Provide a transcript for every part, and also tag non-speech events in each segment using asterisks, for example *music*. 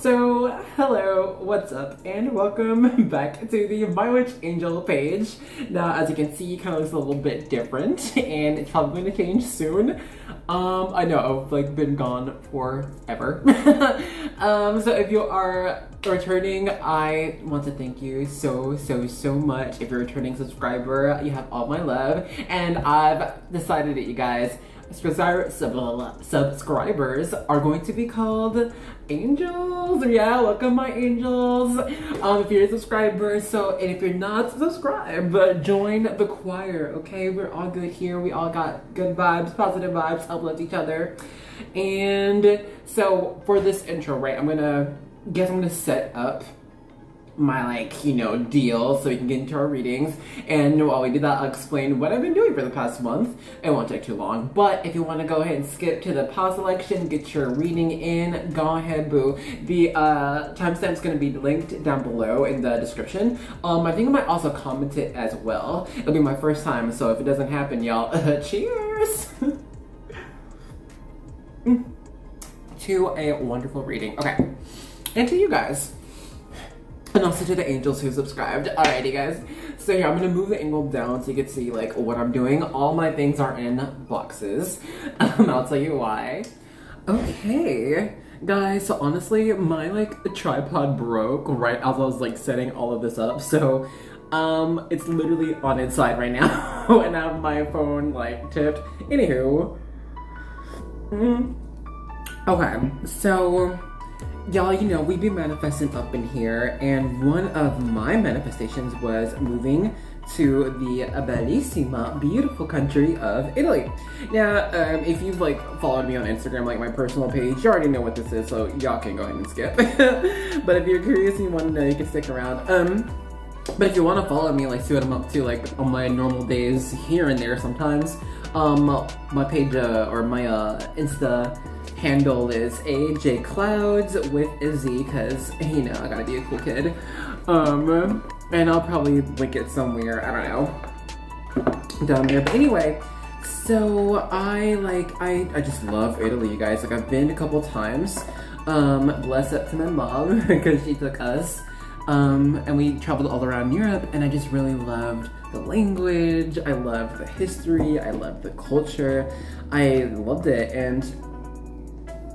So, hello, what's up, and welcome *laughs* back to the My Witch Angel page. Now, as you can see, it kind of looks a little bit different, *laughs* and it's probably going to change soon. Um, I know, I've like been gone forever. *laughs* um, so if you are returning, I want to thank you so, so, so much. If you're a returning subscriber, you have all my love, and I've decided that you guys subscribers are going to be called angels. Yeah, welcome my angels. Um, if you're a subscriber, so and if you're not subscribed, but join the choir. Okay, we're all good here. We all got good vibes, positive vibes, uplift each other. And so for this intro, right, I'm gonna guess I'm gonna set up my like you know deal so we can get into our readings. And while we do that I'll explain what I've been doing for the past month. It won't take too long. But if you want to go ahead and skip to the pause selection get your reading in go ahead boo. The uh, timestamp's going to be linked down below in the description. Um I think I might also comment it as well. It'll be my first time so if it doesn't happen y'all *laughs* cheers! *laughs* To a wonderful reading. Okay. And to you guys and also to the angels who subscribed. Alrighty guys, so here I'm gonna move the angle down so you can see like what I'm doing. All my things are in boxes. *laughs* Um, I'll tell you why. Okay, guys, so honestly, my like tripod broke right as I was like setting all of this up. So um, it's literally on its side right now *laughs* and I have my phone like tipped. Anywho, mm, okay, so Y'all, you know, we be manifesting up in here, and one of my manifestations was moving to the bellissima, beautiful country of Italy. Now, um, if you've like followed me on Instagram, like my personal page, you already know what this is, so y'all can go ahead and skip. *laughs* but if you're curious and you want to know, you can stick around. Um, but if you want to follow me, like see what I'm up to, like on my normal days here and there sometimes, um, my page uh, or my uh, Insta handle is AJ Clouds with a Z because, you know, I gotta be a cool kid. Um, and I'll probably link it somewhere, I don't know, down there. But anyway, so I like, I, I just love Italy, you guys. Like I've been a couple times. Um, bless up to my mom *laughs* because she took us. Um, and we traveled all around Europe and I just really loved the language, I loved the history, I loved the culture, I loved it. And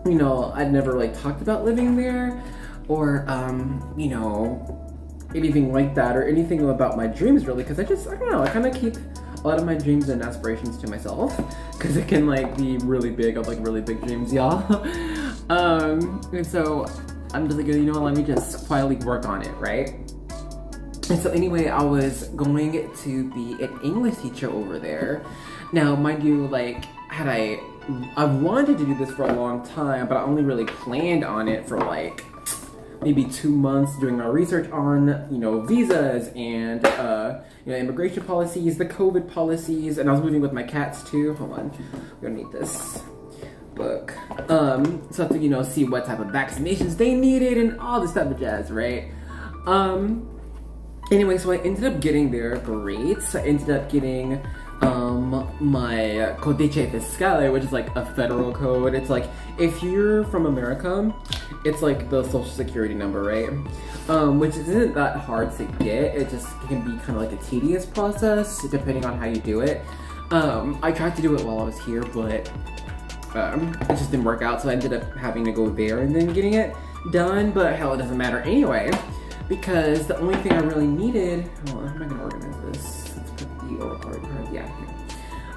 you know, I'd never like talked about living there or, um, you know, anything like that or anything about my dreams really because I just, I don't know, I kind of keep a lot of my dreams and aspirations to myself *laughs* because it can like be really big. I have like really big dreams, *laughs* y'all. um, and so I'm just like, you know, let me just quietly work on it, right? And so anyway, I was going to be an English teacher over there. Now, mind you, like, had I I wanted to do this for a long time, but I only really planned on it for like maybe two months doing my research on, you know, visas and, uh, you know, immigration policies, the COVID policies, and I was moving with my cats too. Hold on, we're gonna need this book. Um, so to, you know, see what type of vaccinations they needed and all this type of jazz, right? Um, anyway, so I ended up getting there great. I ended up getting um, my Codice Fiscale, which is like a federal code. It's like, if you're from America, it's like the social security number, right? Um, which isn't that hard to get. It just can be kind of like a tedious process depending on how you do it. Um, I tried to do it while I was here, but um, it just didn't work out. So I ended up having to go there and then getting it done. But hell, it doesn't matter anyway, because the only thing I really needed, well, how am I gonna organize this? Let's or, or, or yeah.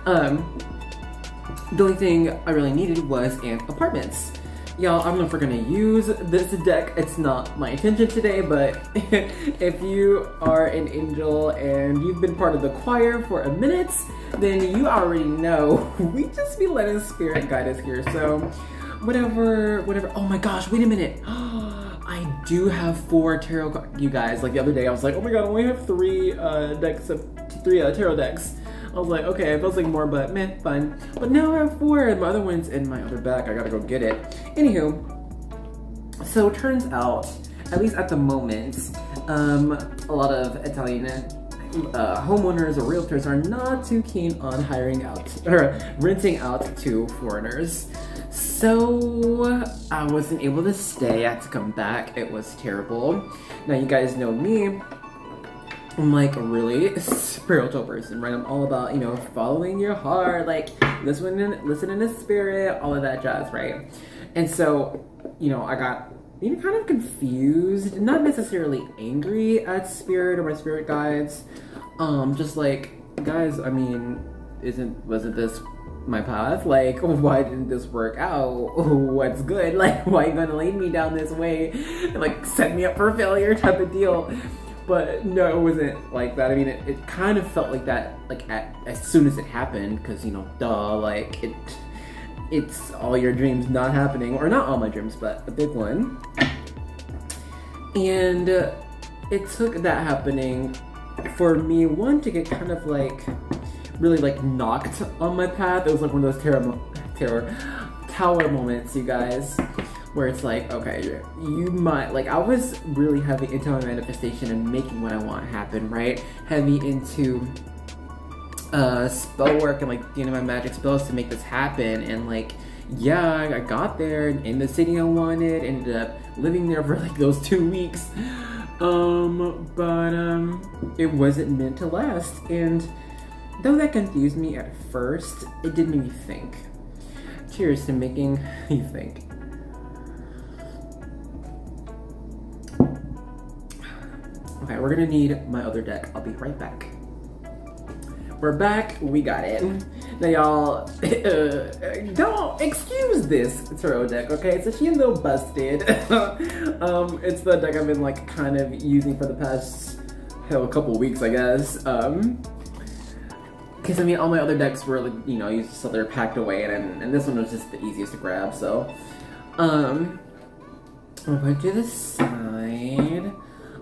Um, the only thing I really needed was an apartments. Y'all, I don't know if we're gonna use this deck. It's not my intention today, but *laughs* if you are an angel and you've been part of the choir for a minute, then you already know *laughs* we just be letting spirit guide us here. So whatever, whatever. Oh my gosh, wait a minute. *gasps* I do have four tarot cards. you guys. Like the other day, I was like, oh my god, I only have three uh, decks of three uh, tarot decks. I was like, okay, it feels like more, but meh, fine. But now I have four, and my other one's in my other bag. I gotta go get it. Anywho, so turns out, at least at the moment, um, a lot of Italian uh, homeowners or realtors are not too keen on hiring out *laughs* or renting out to foreigners. So I wasn't able to stay. I had to come back. It was terrible. Now you guys know me. I'm like a really spiritual person, right? I'm all about, you know, following your heart, like listening, listening to spirit, all of that jazz, right? And so, you know, I got you know, kind of confused, not necessarily angry at spirit or my spirit guides. Um, just like, guys, I mean, isn't wasn't this my path? Like, *laughs* why didn't this work out? *laughs* What's good? *laughs* Like, why you gonna lead me down this way? And, like, set me up for failure type of deal. But no, it wasn't like that. I mean, it, it kind of felt like that, like, at, as soon as it happened, because, you know, duh, like, it it's all your dreams not happening, or not all my dreams, but a big one. And uh, it took that happening for me, one, to get kind of like, really like knocked on my path. It was like one of those terror, terror, tower moments, you guys, where it's like, okay, you might, like, I was really heavy into my manifestation and making what I want happen, right? Heavy into uh, spell work and like you know my magic spells to make this happen. And like yeah I got there in the city I wanted ended up living there for like those two weeks. Um but um it wasn't meant to last. And though that confused me at first it did make me think. Cheers to making *laughs* you think okay we're gonna need my other deck I'll be right back we're back. We got it. Now, y'all, *laughs* uh, don't excuse this tarot deck, okay? So she's a little busted. *laughs* um, it's the deck I've been like kind of using for the past hell, a couple weeks, I guess. Um, because I mean, all my other decks were, like, you know, used so they're packed away, and, and this one was just the easiest to grab. So, um, I'm going to the side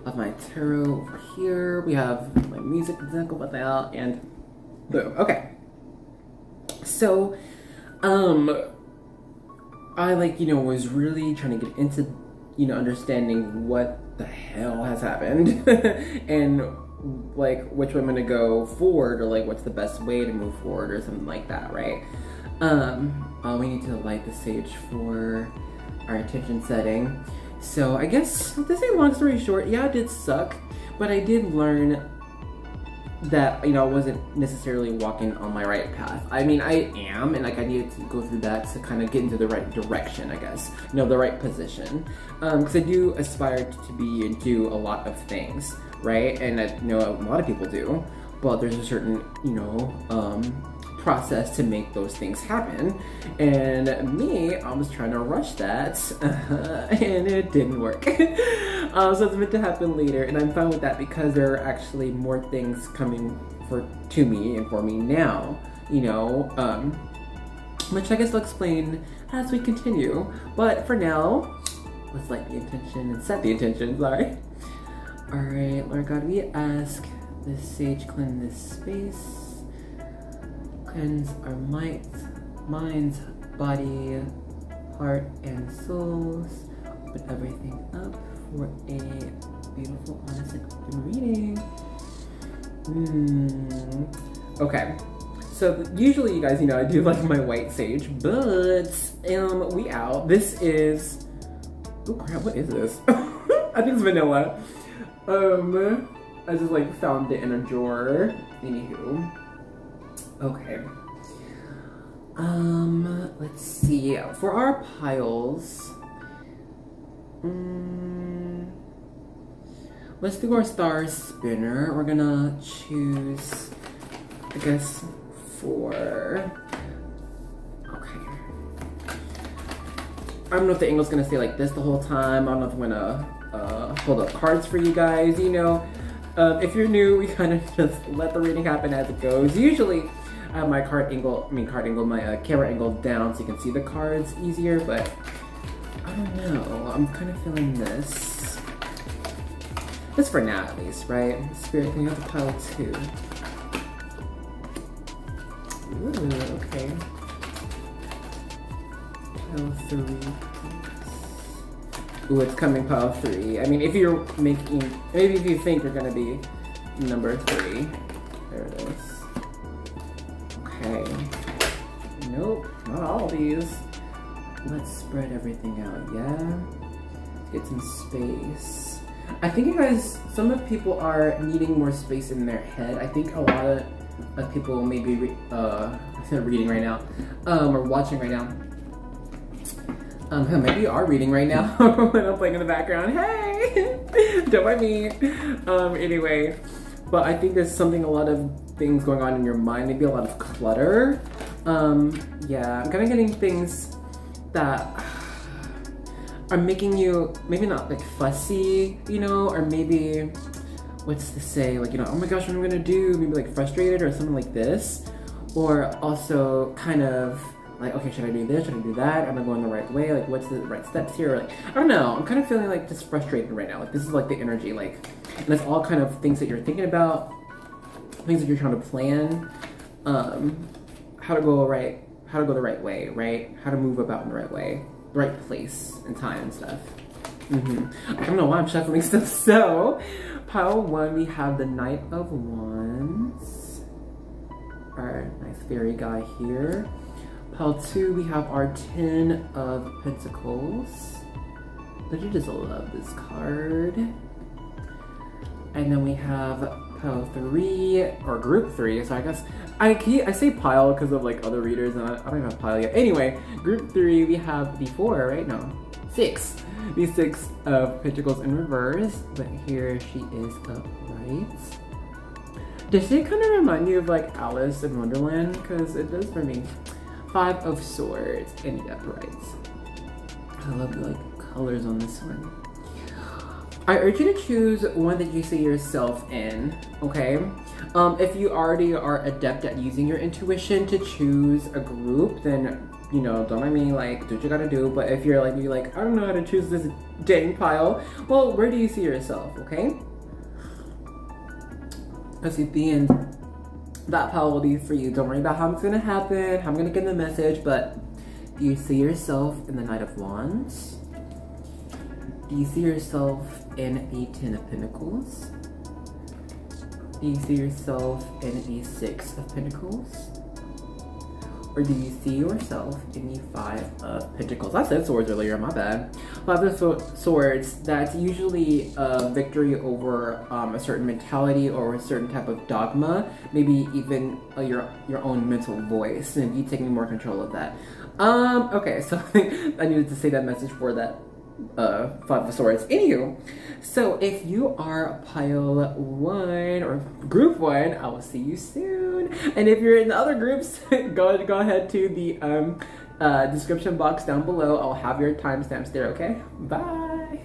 of my tarot over here. We have my music deck over there, and Boom. Okay. So, um, I like, you know, was really trying to get into, you know, understanding what the hell has happened *laughs* and like which way I'm gonna go forward or like what's the best way to move forward or something like that, right? Um, uh, we need to light the sage for our intention setting. So I guess to say long story short, yeah, it did suck, but I did learn that you know I wasn't necessarily walking on my right path. I mean I am and like I needed to go through that to kind of get into the right direction I guess. You know the right position. Because um, I do aspire to be and do a lot of things right? And I know a lot of people do but there's a certain you know um, process to make those things happen. And me, I was trying to rush that, *laughs* and it didn't work. *laughs* uh, so it's meant to happen later, and I'm fine with that because there are actually more things coming for to me and for me now. You know, um, which I guess I'll explain as we continue. But for now, let's light the intention and set the intention. Sorry. All right, Lord God, we ask this sage cleanse this space cleanse our minds, minds, body, heart, and souls. Open everything up for a beautiful, honest, and open reading. Hmm. Okay. So usually, you guys, you know, I do like my white sage, but um, we out. This is. Oh crap! What is this? *laughs* I think it's vanilla. Um, I just like found it in a drawer. Anywho. Okay. Um, let's see. For our piles, um, let's do our star spinner. We're gonna choose, I guess, four. Okay. I don't know if the angle's gonna stay like this the whole time. I don't know if I'm gonna uh, hold up cards for you guys. You know, um, if you're new, *laughs* we kind of just let the reading happen as it goes. Usually, My card angle, I mean card angle, my uh, camera angle down so you can see the cards easier, but I don't know. I'm kind of feeling this. Just for now at least, right? Spirit, can you have the pile two? Ooh, okay. Pile three. Ooh, it's coming pile three. I mean, if you're making, maybe if you think you're gonna be number three. There it is. Okay. Nope, not all these. let's spread everything out, yeah? Get some space. I think you guys, some of people are needing more space in their head. I think a lot of, of people may be, uh, *laughs* reading right now, um, or watching right now. Um, maybe you are reading right now *laughs* when I'm playing in the background. Hey, *laughs* don't mind me. Um, anyway, but I think there's something, a lot of things going on in your mind, maybe a lot of clutter. Um, yeah, I'm kind of getting things that are making you maybe not like fussy, you know, or maybe what's to say, like, you know, oh my gosh, what am I gonna do? Maybe like frustrated or something like this. Or also kind of like, okay, should I do this? Should I do that? Am I going the right way? Like, what's the right steps here? Like, I don't know. I'm kind of feeling like just frustrated right now. Like, this is like the energy, like, and it's all kind of things that you're thinking about, things that you're trying to plan, um, how to go right, how to go the right way, right? How to move about in the right way, the right place and time and stuff. Mm-hmm. I don't know why I'm shuffling *laughs* stuff. So, pile one, we have the Knight of Wands. Our nice fairy guy here. Pile two, we have our Ten of Pentacles. Don't you just love this card? And then we have pile three, or group three, so I guess, I I say pile because of like other readers, and I, I don't even have pile yet. Anyway, group three, we have the four, right? No, six. The six of pentacles in reverse, but here she is upright. Does she kind of remind you of like Alice in Wonderland? Because it does for me. Five of Swords and the uprights. I love the like colors on this one. I urge you to choose one that you see yourself in, okay? Um, if you already are adept at using your intuition to choose a group, then, you know, don't mind me, like, do what you gotta do. But if you're like, you're like, I don't know how to choose this dang pile, well, where do you see yourself, okay? Because at the end, that pile will be for you. Don't worry about how it's gonna happen, how I'm gonna get the message, but do you see yourself in the Knight of Wands? Do you see yourself in a Ten of Pentacles? Do you see yourself in a Six of Pentacles? Or do you see yourself in the Five of Pentacles? I said swords earlier, my bad. Five of Swords, that's usually a victory over um, a certain mentality or a certain type of dogma, maybe even uh, your, your own mental voice, and you taking more control of that. Um, okay, *laughs* so I needed to say that message for that uh, Five of Swords. Anywho, so if you are pile one or group one, I will see you soon. And if you're in the other groups, *laughs* go go ahead to the um, uh, description box down below. I'll have your timestamps there. Okay, bye.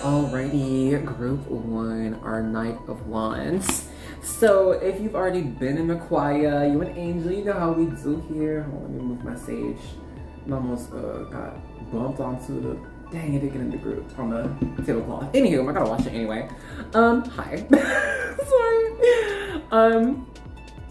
Alrighty, group one, our Knight of Wands. So if you've already been in the choir, you and Angel, you know how we do here. Let me move my sage. I almost uh, got bumped onto the dang it didn't get in the group on the tablecloth. Anywho, I gotta watch it anyway. Um, hi. *laughs* Sorry. Um,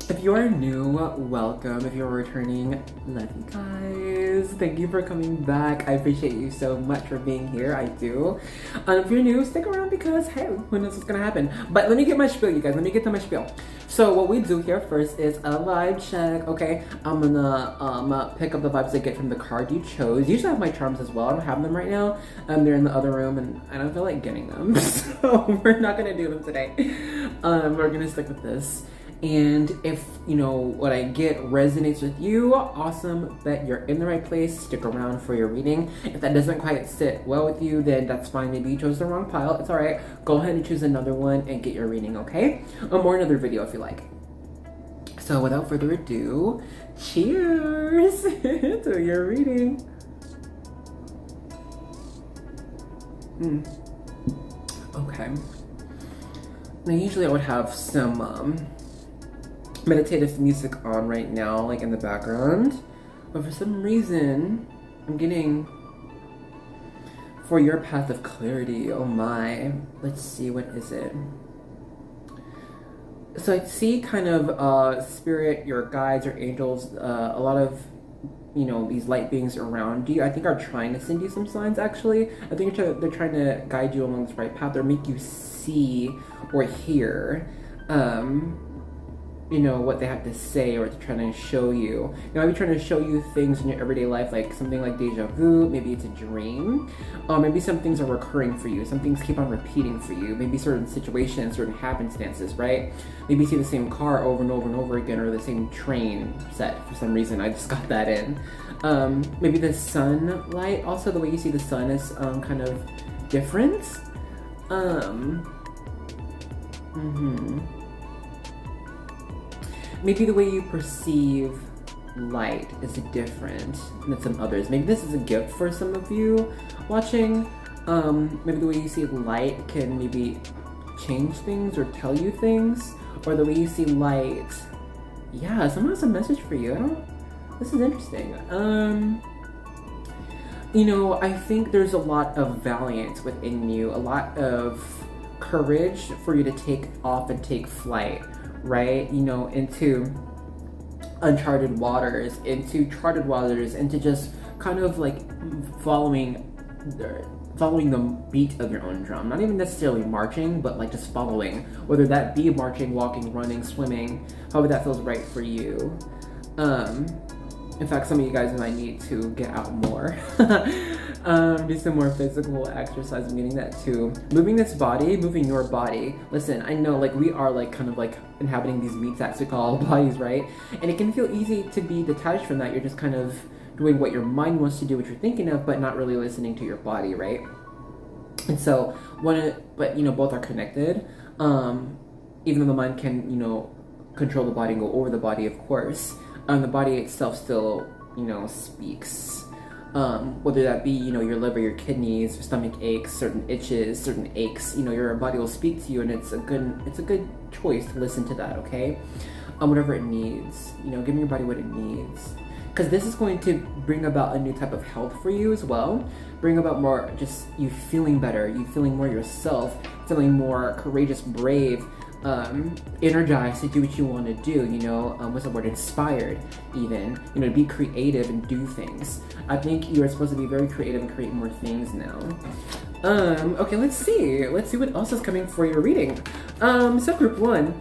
if you are new, welcome. If you're returning, love you guys. Thank you for coming back. I appreciate you so much for being here. I do. Um, if you're new, stick around because, hey, who knows what's gonna happen. But let me get my spiel, you guys. Let me get to my spiel. So what we do here first is a vibe check, okay? I'm gonna um, pick up the vibes I get from the card you chose. Usually I have my charms as well. I don't have them right now. Um, they're in the other room and I don't feel like getting them. *laughs* so we're not gonna do them today. Um, we're gonna stick with this. And if, you know, what I get resonates with you, awesome, that you're in the right place, stick around for your reading. If that doesn't quite sit well with you, then that's fine. Maybe you chose the wrong pile. It's all right. Go ahead and choose another one and get your reading, okay? Or another video if you like. So without further ado, cheers *laughs* to your reading. Mm. Okay. Now usually I would have some um, meditative music on right now, like in the background. But for some reason, I'm getting for your path of clarity. Oh my. Let's see, what is it? So I see kind of uh, spirit, your guides, your angels, uh, a lot of you know these light beings around you. I think are trying to send you some signs. Actually, I think they're trying to guide you along this right path or make you see or hear. Um, you know what they have to say or they're trying to show you. They might be trying to show you things in your everyday life, like something like deja vu. Maybe it's a dream. Maybe some things are recurring for you. Some things keep on repeating for you. Maybe certain situations, certain happenstances, right? Maybe see the same car over and over and over again, or the same train set for some reason. I just *laughs* got that in. Um, maybe the sunlight. Also, the way you see the sun is um, kind of different. Um. Hmm maybe the way you perceive light is different than some others. Maybe this is a gift for some of you watching. Um, maybe the way you see light can maybe change things or tell you things, or the way you see light. Yeah, someone has a message for you. I don't. This is interesting. Um, you know, I think there's a lot of valiance within you, a lot of courage for you to take off and take flight right? You know, into uncharted waters, into charted waters, into just kind of like following following the beat of your own drum. Not even necessarily marching, but like just following. Whether that be marching, walking, running, swimming, however that feels right for you. Um, in fact, some of you guys might need to get out more. *laughs* um, do some more physical exercise. I'm getting that too. Moving this body, moving your body. Listen, I know like we are like kind of like inhabiting these meat sacks we call *laughs* bodies, right? And it can feel easy to be detached from that. You're just kind of doing what your mind wants to do, what you're thinking of, but not really listening to your body, right? And so one, but you know, both are connected. Um, even though the mind can, you know, control the body and go over the body, of course um, the body itself still, you know, speaks. Um, whether that be, you know, your liver, your kidneys, your stomach aches, certain itches, certain aches, you know, your body will speak to you, and it's a good, it's a good choice to listen to that. Okay, um, whatever it needs, you know, giving your body what it needs, because this is going to bring about a new type of health for you as well. Bring about more, just you feeling better, you feeling more yourself, feeling more courageous, brave, um, energized to do what you want to do, you know, um, what's the word, inspired even, you know, be creative and do things. I think you are supposed to be very creative and create more things now. Um, okay, let's see. Let's see what else is coming for your reading. Um, so group one,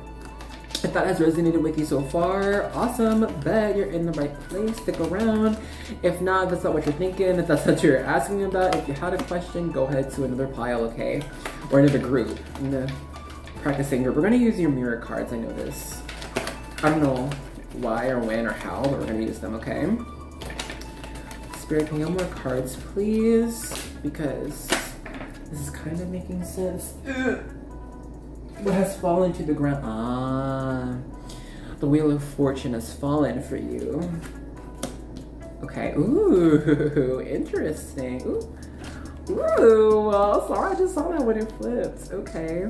if that has resonated with you so far, awesome, bet you're in the right place, stick around. If not, that's not what you're thinking, if that's what you're asking about, if you had a question, go ahead to another pile, okay? Or another group practicing We're gonna use your mirror cards, I know this. I don't know why or when or how, but we're gonna use them, okay? Spirit, can you have more cards, please? Because this is kind of making sense. What has fallen to the ground? Ah, the Wheel of Fortune has fallen for you. Okay, ooh, *laughs* interesting. Ooh, ooh, well, sorry, I just saw that when it flipped. Okay.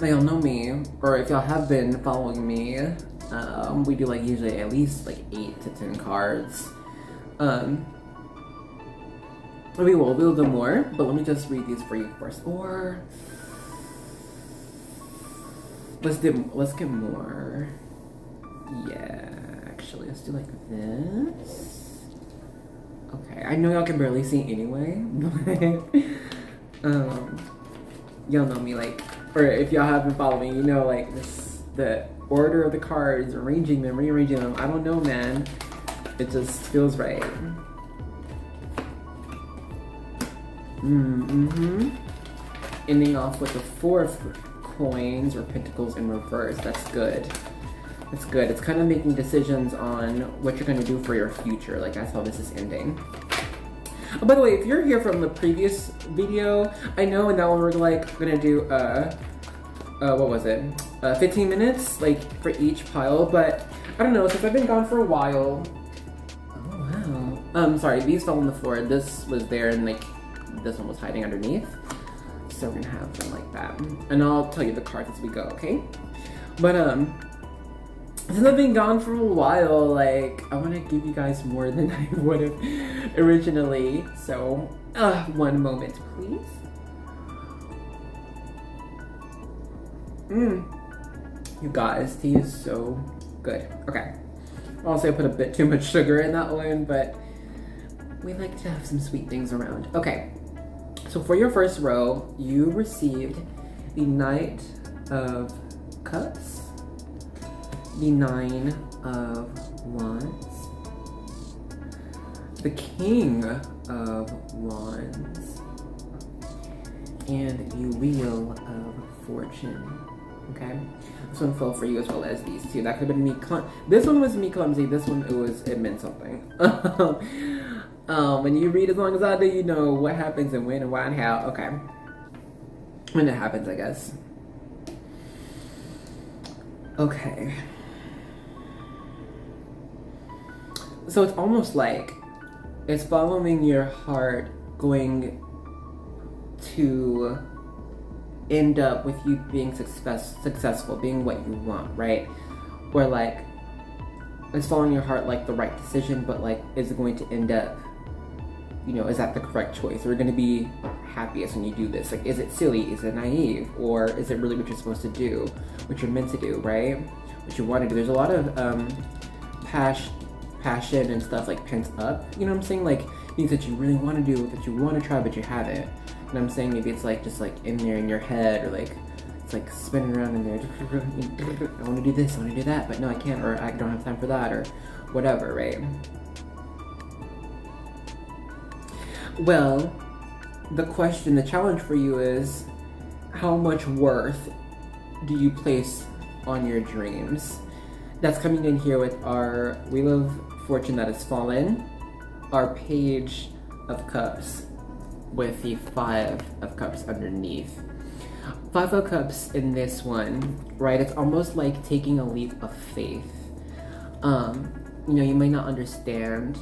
Now y'all know me, or if y'all have been following me, um, we do like usually at least like eight to ten cards. Um, we will do them more, but let me just read these for you first. Or let's do let's get more. Yeah, actually, let's do like this. Okay, I know y'all can barely see anyway, *laughs* but um, y'all know me like or if y'all have been following, you know, like this, the order of the cards, arranging them, rearranging them. I don't know, man. It just feels right. Mm-hmm. Ending off with the four of coins or pentacles in reverse. That's good. That's good. It's kind of making decisions on what you're going to do for your future. Like, that's how this is ending. Oh, by the way, if you're here from the previous video, I know in that one we're like gonna do, uh, uh, what was it? Uh, 15 minutes, like, for each pile, but I don't know, since I've been gone for a while, oh wow. Um, sorry, these fell on the floor, this was there and like, this one was hiding underneath. So we're gonna have them like that. And I'll tell you the cards as we go, okay? But, um, since I've been gone for a while, like, I want to give you guys more than *laughs* I would have originally. So, uh, one moment, please. Mmm. You guys, tea is so good. Okay. Say I put a bit too much sugar in that one, but we like to have some sweet things around. Okay. So for your first row, you received the Knight of Cups, the Nine of Wands, the King of Wands, and the Wheel of Fortune. Okay, this one fell for you as well as these two. That could have been me. this one was me clumsy. This one it was it meant something. *laughs* um, when you read as long as I do, you know what happens and when and why and how. Okay, when it happens, I guess. Okay. So it's almost like it's following your heart going to end up with you being success successful, being what you want, right? Or like it's following your heart like the right decision, but like is it going to end up, you know, is that the correct choice? Are you gonna be happiest when you do this? Like is it silly? Is it naive? Or is it really what you're supposed to do? What you're meant to do, right? What you want to do. There's a lot of um passion passion and stuff like pent up, you know what I'm saying? Like things that you really want to do, that you want to try but you haven't And I'm saying? Maybe it's like just like in there in your head or like it's like spinning around in there. *laughs* I want to do this, I want to do that, but no, I can't, or I don't have time for that, or whatever, right? Well, the question, the challenge for you is how much worth do you place on your dreams? That's coming in here with our Wheel of Fortune that has fallen, our Page of Cups, with the Five of Cups underneath. Five of Cups in this one, right? It's almost like taking a leap of faith. Um, you know, you may not understand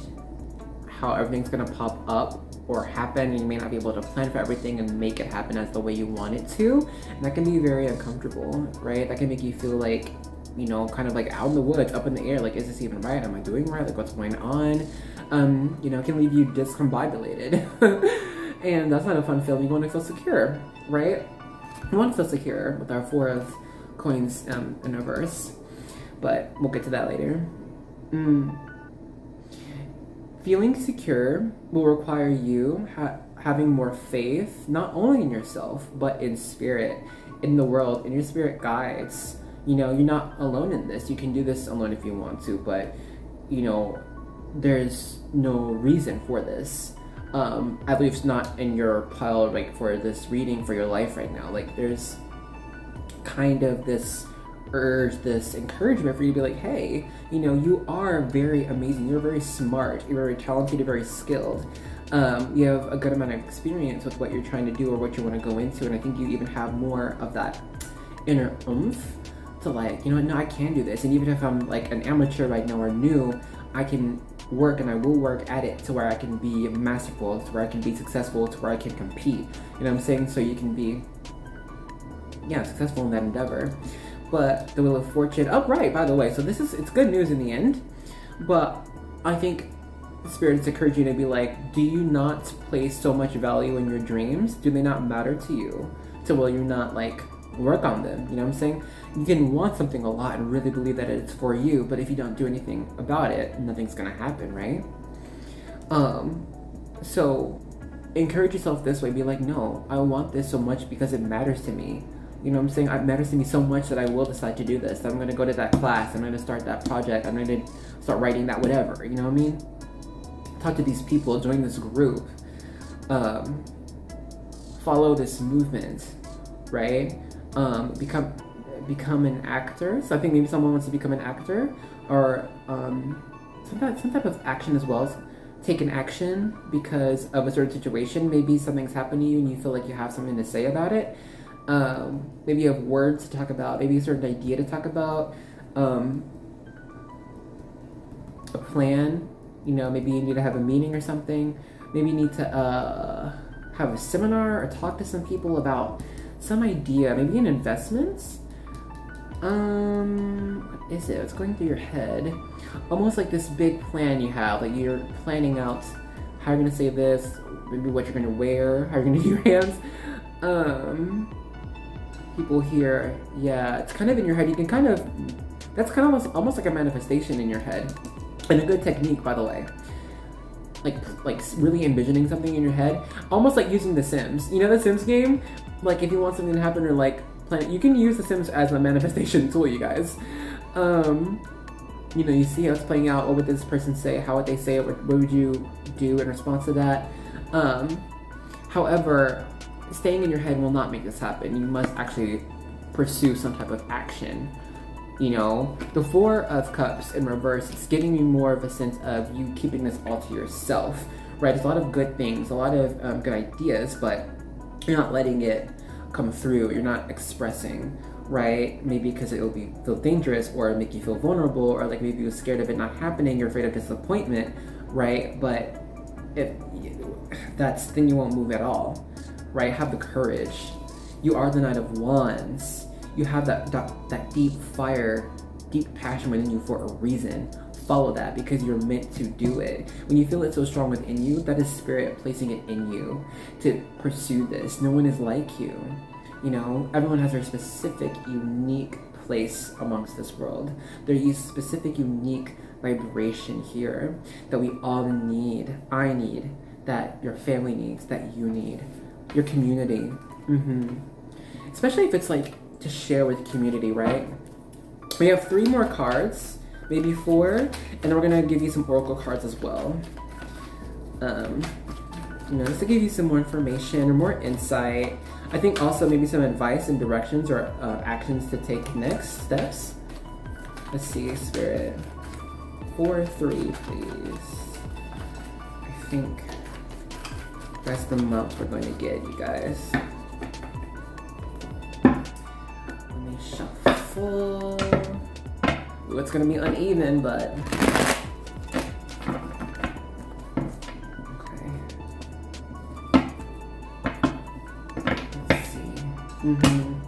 how everything's gonna pop up or happen. You may not be able to plan for everything and make it happen as the way you want it to. And that can be very uncomfortable, right? That can make you feel like, you know, kind of like out in the woods, up in the air. Like, is this even right? Am I doing right? Like, what's going on? Um, you know, can leave you discombobulated. *laughs* And that's not a fun feeling. You want to feel secure, right? You want to feel secure with our four of coins um, in reverse. But we'll get to that later. Mm. Feeling secure will require you ha- having more faith, not only in yourself, but in spirit, in the world, in your spirit guides. You know, you're not alone in this. You can do this alone if you want to, but, you know, there's no reason for this um, at least not in your pile like for this reading for your life right now. Like there's kind of this urge, this encouragement for you to be like, hey, you know, you are very amazing. You're very smart. You're very talented. You're very skilled. Um, you have a good amount of experience with what you're trying to do or what you want to go into, and I think you even have more of that inner oomph to like, you know, no, I can do this. And even if I'm like an amateur right now or new, I can work and I will work at it to where I can be masterful, to where I can be successful, to where I can compete. You know what I'm saying? So you can be, yeah, successful in that endeavor. But the Wheel of Fortune, oh, right, by the way, so this is, it's good news in the end, but I think spirits encourage you to be like, do you not place so much value in your dreams? Do they not matter to you? So, will you're not like work on them. You know what I'm saying? You can want something a lot and really believe that it's for you, but if you don't do anything about it, nothing's gonna happen, right? Um, so encourage yourself this way. Be like, no, I want this so much because it matters to me. You know what I'm saying? It matters to me so much that I will decide to do this. I'm gonna go to that class. I'm gonna start that project. I'm gonna start writing that whatever. You know what I mean? Talk to these people. Join this group. Um, follow this movement, right? um, become become an actor. So I think maybe someone wants to become an actor or um, some type, some type of action as well. Take an action because of a certain situation. Maybe something's happened to you and you feel like you have something to say about it. Um, maybe you have words to talk about. Maybe a certain idea to talk about. Um, a plan. You know, maybe you need to have a meeting or something. Maybe you need to uh, have a seminar or talk to some people about some idea, maybe an investment? Um, what is it? It's going through your head. Almost like this big plan you have, like you're planning out how you're gonna say this, maybe what you're gonna wear, how you're gonna *laughs* do your hands. Um, people here, yeah, it's kind of in your head. You can kind of, that's kind of almost, almost like a manifestation in your head. And a good technique, by the way like like really envisioning something in your head, almost like using The Sims. You know the Sims game like if you want something to happen or like planet. You can use The Sims as a manifestation *laughs* tool, you guys. Um, you know, you see how it's playing out. What would this person say? How would they say it? What would you do in response to that? Um, however, staying in your head will not make this happen. You must actually pursue some type of action. You know, the Four of Cups in reverse, is giving me more of a sense of you keeping this all to yourself, right? There's a lot of good things, a lot of um, good ideas, but you're not letting it come through. You're not expressing, right? Maybe because it will be feel dangerous or make you feel vulnerable, or like maybe you're scared of it not happening. You're afraid of disappointment, right? But if that's then you won't move at all, right? Have the courage. You are the Knight of Wands. You have that that, that deep fire, deep passion within you for a reason. Follow that because you're meant to do it. When you feel it so strong within you, that is spirit placing it in you to pursue this. No one is like you. You know, everyone has their specific, unique place amongst this world. Their specific, unique vibration here that we all need. I need, that your family needs, that you need, your community. Mm-hmm. Especially if it's like to share with community, right? We have three more cards, maybe four, and then we're gonna give you some oracle cards as well. Um, you know, just to give you some more information or more insight. I think also maybe some advice and directions or uh, actions to take next steps. Let's see, Spirit. Four, three, please. I think that's the month we're going to get, you guys. Let me shuffle. It's gonna be uneven, but Mm-hmm.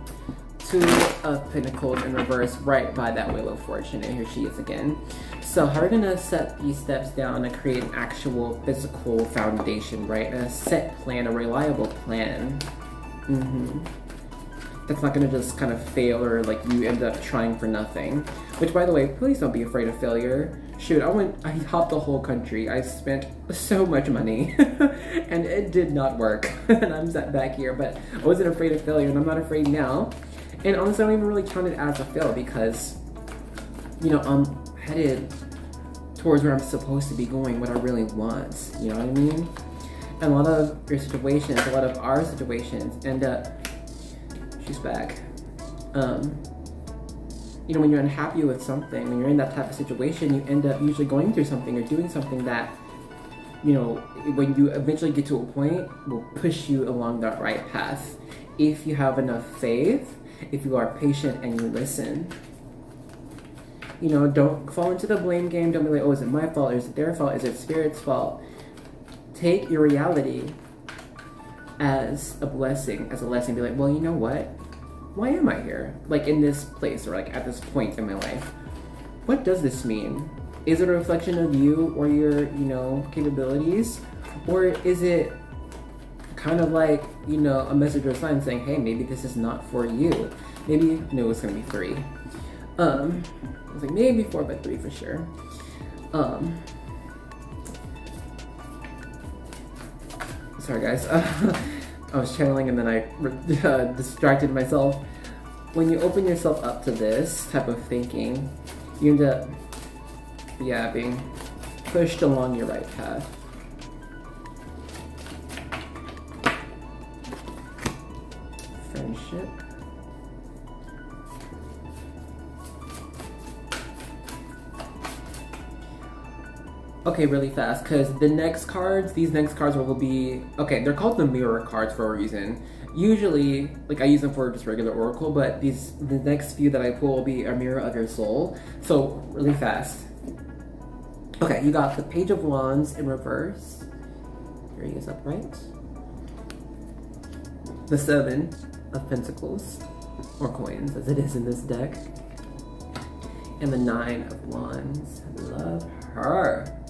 Two of Pentacles in reverse right by that Wheel of Fortune, and here she is again. So how are we're gonna set these steps down to create an actual physical foundation, right? A set plan, a reliable plan. Mm-hmm. That's not gonna just kind of fail or like you end up trying for nothing. Which by the way, please don't be afraid of failure. Shoot, I went, I hopped the whole country. I spent so much money *laughs* and it did not work. *laughs* and I'm back here, but I wasn't afraid of failure and I'm not afraid now. And honestly, I don't even really count it as a fail because, you know, I'm headed towards where I'm supposed to be going, what I really want. You know what I mean? And a lot of your situations, a lot of our situations end up, she's back. Um, you know, when you're unhappy with something, when you're in that type of situation, you end up usually going through something or doing something that, you know, when you eventually get to a point, will push you along that right path. If you have enough faith, if you are patient and you listen. You know, don't fall into the blame game. Don't be like, oh, is it my fault? Is it their fault? Is it spirit's fault? Take your reality as a blessing, as a lesson. Be like, well, you know what? Why am I here? Like in this place or like at this point in my life. What does this mean? Is it a reflection of you or your, you know, capabilities? Or is it kind of like, you know, a message or a sign saying, hey, maybe this is not for you. Maybe, no, it's gonna be three. Um, I was like, maybe four, but three for sure. Um, sorry guys. *laughs* I was channeling and then I *laughs* uh, distracted myself. When you open yourself up to this type of thinking, you end up, yeah, being pushed along your right path. Friendship. Okay, really fast, because the next cards, these next cards will be, okay, they're called the mirror cards for a reason. Usually, like I use them for just regular oracle, but these, the next few that I pull will be a mirror of your soul. So, really fast. Okay, you got the Page of Wands in reverse. Here he is upright. The Seven of Pentacles, or coins, as it is in this deck. And the Nine of Wands. Love her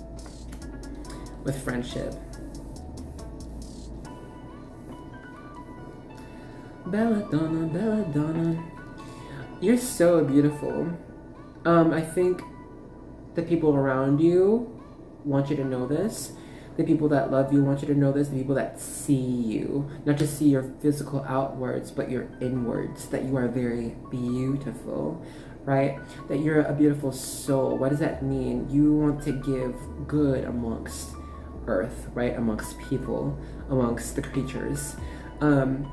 with friendship. Belladonna, Belladonna. You're so beautiful. Um, I think the people around you want you to know this, The people that love you want you to know this. The people that see you, not just see your physical outwards, but your inwards, that you are very beautiful, right? That you're a beautiful soul. What does that mean? You want to give good amongst earth, right? Amongst people, amongst the creatures. Um,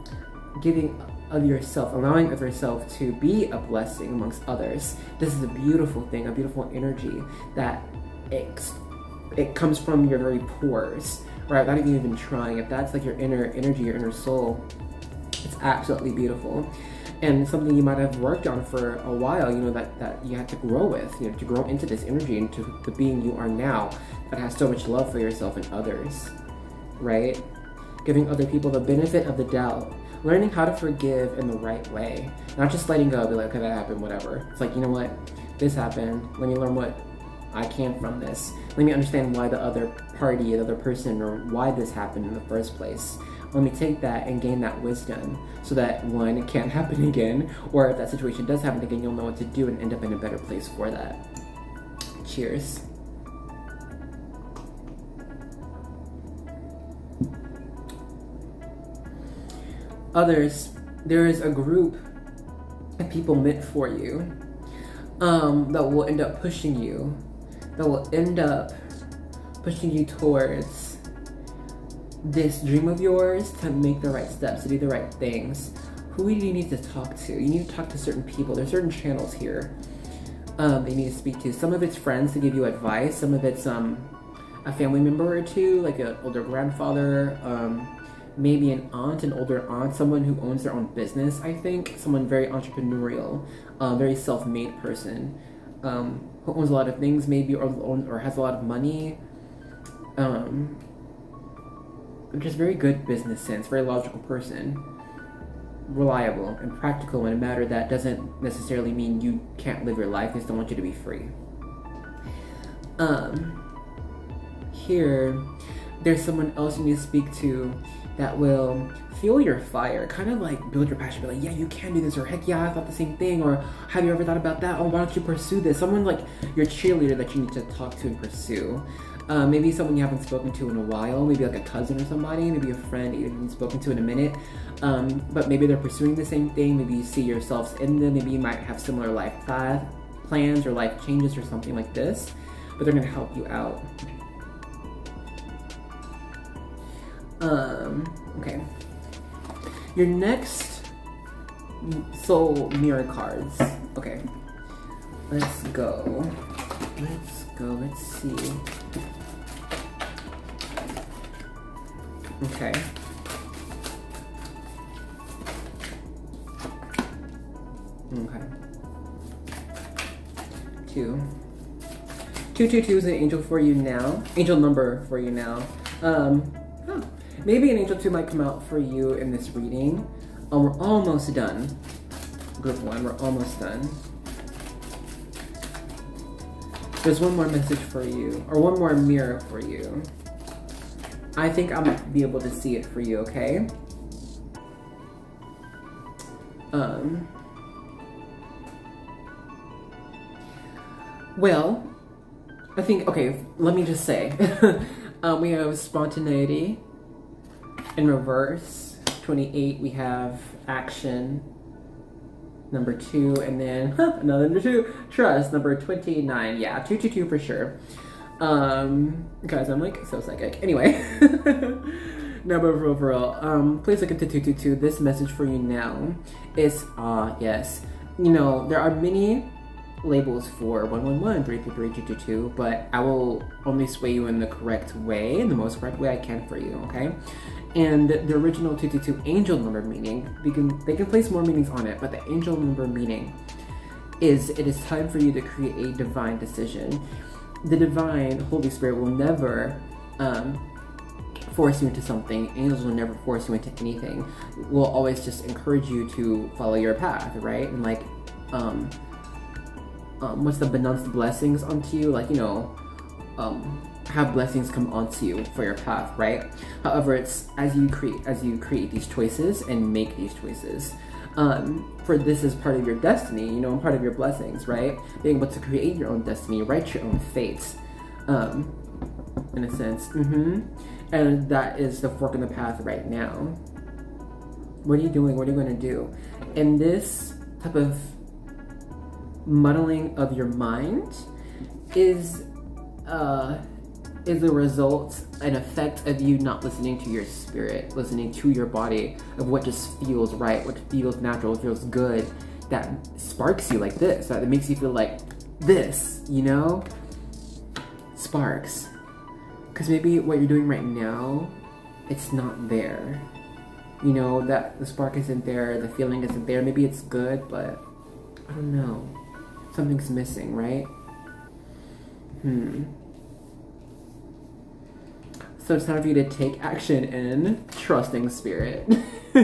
giving of yourself, allowing of yourself to be a blessing amongst others. This is a beautiful thing, a beautiful energy that it, it comes from your very pores, right? Not even trying. If that's like your inner energy, your inner soul, it's absolutely beautiful. And something you might have worked on for a while, you know, that, that you had to grow with, you know, to grow into this energy, into the being you are now that has so much love for yourself and others, right? Giving other people the benefit of the doubt learning how to forgive in the right way. Not just letting go, be like, okay, that happened, whatever. It's like, you know what? This happened. Let me learn what I can from this. Let me understand why the other party, the other person, or why this happened in the first place. Let me take that and gain that wisdom so that one, it can't *laughs* happen again, or if that situation does happen again, you'll know what to do and end up in a better place for that. Cheers. Others, there is a group of people meant for you um, that will end up pushing you, that will end up pushing you towards this dream of yours to make the right steps, to do the right things. Who do you need to talk to? You need to talk to certain people. There's certain channels here um, you need to speak to. Some of it's friends to give you advice. Some of it's um, a family member or two, like an older grandfather, um, maybe an aunt, an older aunt, someone who owns their own business, I think. Someone very entrepreneurial, uh, very self made person um, who owns a lot of things, maybe, or, or has a lot of money. Um, just very good business sense, very logical person. Reliable and practical in a matter that doesn't necessarily mean you can't live your life, they still want you to be free. Um, here, there's someone else you need to speak to that will fuel your fire, kind of like build your passion. Be like, yeah, you can do this, or heck yeah, I thought the same thing, or have you ever thought about that? Oh, why don't you pursue this? Someone like your cheerleader that you need to talk to and pursue. Uh, maybe someone you haven't spoken to in a while, maybe like a cousin or somebody, maybe a friend you haven't spoken to in a minute, um, but maybe they're pursuing the same thing. Maybe you see yourselves in them. Maybe you might have similar life plans or life changes or something like this, but they're gonna help you out. Um, okay. Your next soul mirror cards. Okay. Let's go. Let's go. Let's see. Okay. Okay. Two. Two two two is an angel for you now. Angel number for you now. Um, Maybe an angel 2 might come out for you in this reading. Um, we're almost done. Group 1, we're almost done. There's one more message for you, or one more mirror for you. I think I'll be able to see it for you, okay? Um, well, I think, okay, let me just say. *laughs* um, we have spontaneity, in reverse, 28, we have action, number two, and then huh, *laughs* another number two, trust, number 29. Yeah, 222 for sure. Um, guys, I'm like so psychic. Anyway, *laughs* number for overall, um, please look at the 222. This message for you now is, ah, uh, yes. You know, there are many labels for 111, 333, 222, but I will only sway you in the correct way, in the most correct way I can for you, okay? And the original 222 angel number meaning, they can, they can place more meanings on it, but the angel number meaning is it is time for you to create a divine decision. The divine Holy Spirit will never um, force you into something. Angels will never force you into anything. Will always just encourage you to follow your path, right? And like, um, um, what's the benounced blessings onto you? Like, you know, um, have blessings come onto you for your path, right? However, it's as you create as you create these choices and make these choices. Um, for this is part of your destiny, you know, and part of your blessings, right? Being able to create your own destiny, write your own fate. Um, in a sense. Mm-hmm. And that is the fork in the path right now. What are you doing? What are you going to do? And this type of muddling of your mind is uh, is a result, an effect of you not listening to your spirit, listening to your body, of what just feels right, what feels natural, feels good, that sparks you like this, that makes you feel like this, you know? Sparks. Because maybe what you're doing right now, it's not there. You know, that the spark isn't there, the feeling isn't there. Maybe it's good, but I don't know. Something's missing, right? Hmm. So it's time for you to take action in trusting spirit. *laughs*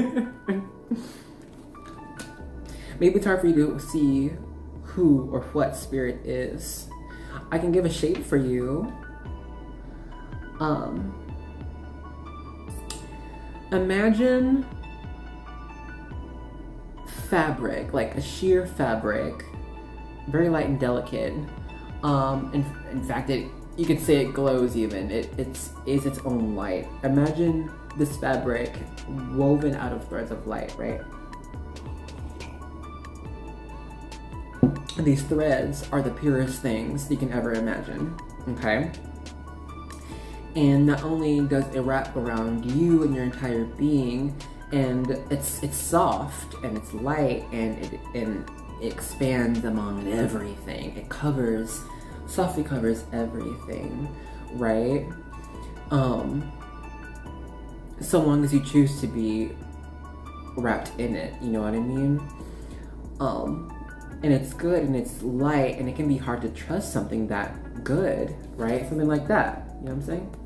Maybe it's hard for you to see who or what spirit is. I can give a shape for you. Um, imagine fabric, like a sheer fabric, very light and delicate. Um, in, in fact, it you could say it glows even. It it's is its own light. Imagine this fabric woven out of threads of light, right? These threads are the purest things you can ever imagine, okay? And not only does it wrap around you and your entire being, and it's it's soft and it's light and it and expands among everything. It covers softly covers everything, right? Um, so long as you choose to be wrapped in it, you know what I mean? Um, and it's good and it's light and it can be hard to trust something that good, right? Something like that, you know what I'm saying?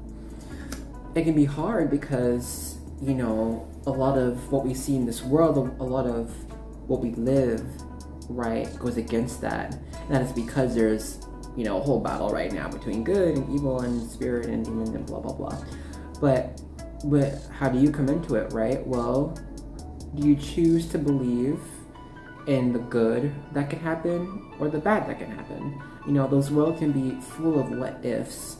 It can be hard because, you know, a lot of what we see in this world, a lot of what we live, right, goes against that. And that is because there's you know, a whole battle right now between good and evil and spirit and demon and blah blah blah. But but how do you come into it, right? Well, do you choose to believe in the good that can happen or the bad that can happen? You know, those worlds can be full of what ifs.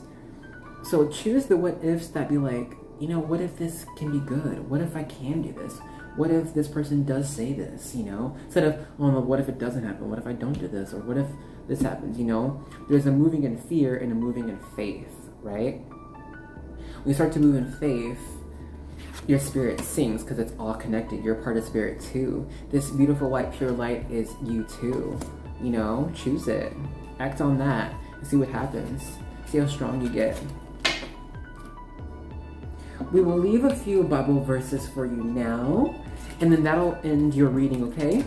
So choose the what ifs that be like, you know, what if this can be good? What if I can do this? What if this person does say this, you know? Instead of, oh what if it doesn't happen? What if I don't do this? Or what if this happens, you know? There's a moving in fear and a moving in faith, right? When you start to move in faith, your spirit sings because it's all connected. You're part of spirit too. This beautiful white pure light is you too. You know, choose it. Act on that and see what happens. See how strong you get. We will leave a few Bible verses for you now, and then that'll end your reading, okay?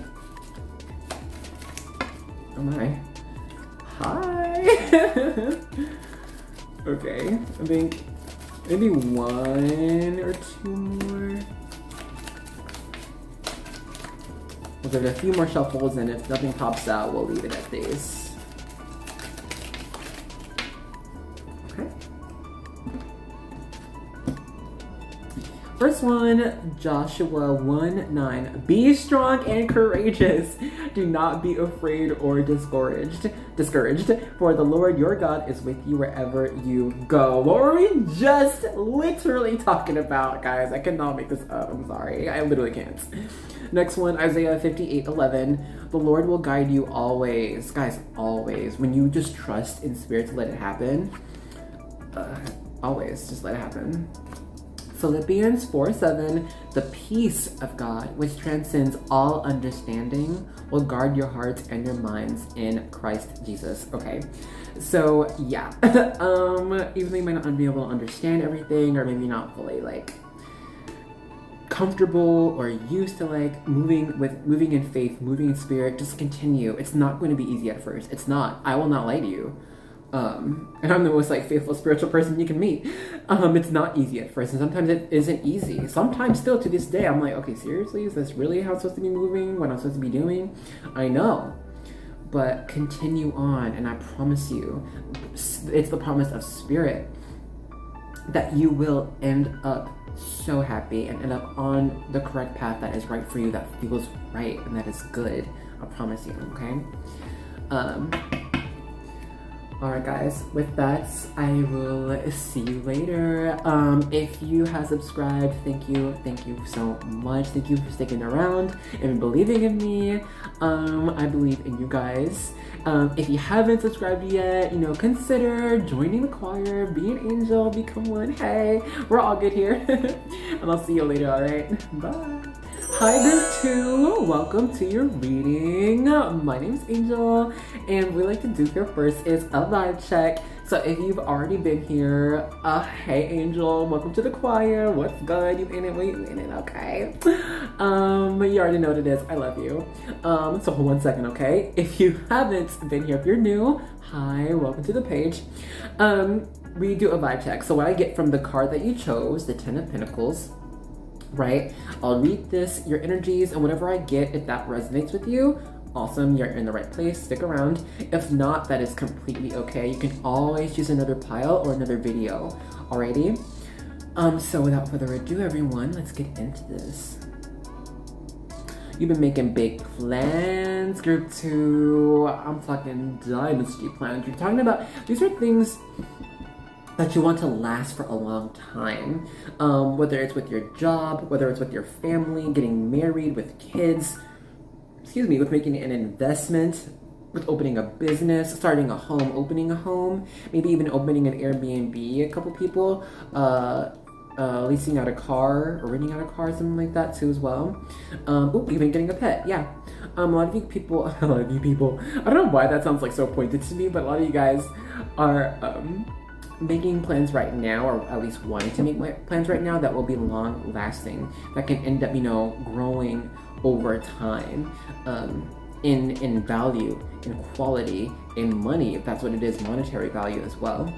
Oh my. Hi! *laughs* okay, I think maybe one or two more. Well, there's a few more shuffles, and if nothing pops out, we'll leave it at these. First one, Joshua 1 9. Be strong and courageous. Do not be afraid or discouraged. Discouraged, for the Lord your God is with you wherever you go. What were we just literally talking about, guys? I cannot make this up. I'm sorry. I literally can't. Next one, Isaiah 58 11. The Lord will guide you always. Guys, always. When you just trust in spirit to let it happen, uh, always just let it happen. Philippians 4 7, the peace of God, which transcends all understanding, will guard your hearts and your minds in Christ Jesus. Okay, so yeah, *laughs* um, even though you might not be able to understand everything, or maybe not fully like comfortable or used to like moving with moving in faith, moving in spirit, just continue. It's not going to be easy at first. It's not. I will not lie to you. Um, and I'm the most like faithful spiritual person you can meet. Um, it's not easy at first, and sometimes it isn't easy. Sometimes still to this day, I'm like, okay, seriously, is this really how I'm supposed to be moving? What I'm supposed to be doing? I know, but continue on, and I promise you, it's the promise of spirit that you will end up so happy and end up on the correct path that is right for you, that feels right, and that is good. I promise you. Okay. Um, Alright guys, with that, I will see you later. Um, if you have subscribed, thank you, thank you so much. Thank you for sticking around and believing in me. Um, I believe in you guys. Um, if you haven't subscribed yet, you know, consider joining the choir, be an angel, become one. Hey, we're all good here. *laughs* and I'll see you later, alright? Bye. Hi group two, welcome to your reading. My name is Angel and we like to do here first is a vibe check. So if you've already been here, uh, hey Angel, welcome to the choir. What's good? You in it? Well, you in it? Okay. Um, you already know what it is. I love you. Um, so hold one second, okay? If you *laughs* haven't been here, if you're new, hi, welcome to the page. Um, we do a vibe check. So what I get from the card that you chose, the Ten of Pentacles, right? I'll read this, your energies, and whatever I get, if that resonates with you, awesome, you're in the right place, stick around. If not, that is completely okay. You can always choose another pile or another video, alrighty? Um, so without further ado, everyone, let's get into this. You've been making big plans, group two. I'm talking dynasty plans. You're talking about, these are things that you want to last for a long time. Um, whether it's with your job, whether it's with your family, getting married, with kids, excuse me, with making an investment, with opening a business, starting a home, opening a home, maybe even opening an Airbnb, a couple people, uh, uh, leasing out a car or renting out a car, something like that too as well. Um, ooh, even getting a pet, yeah. Um, a lot of you people, *laughs* a lot of you people, I don't know why that sounds like so pointed to me, but a lot of you guys are, um, making plans right now, or at least wanting to make plans right now that will be long lasting, that can end up, you know, growing over time um, in in value, in quality, in money, if that's what it is, monetary value as well.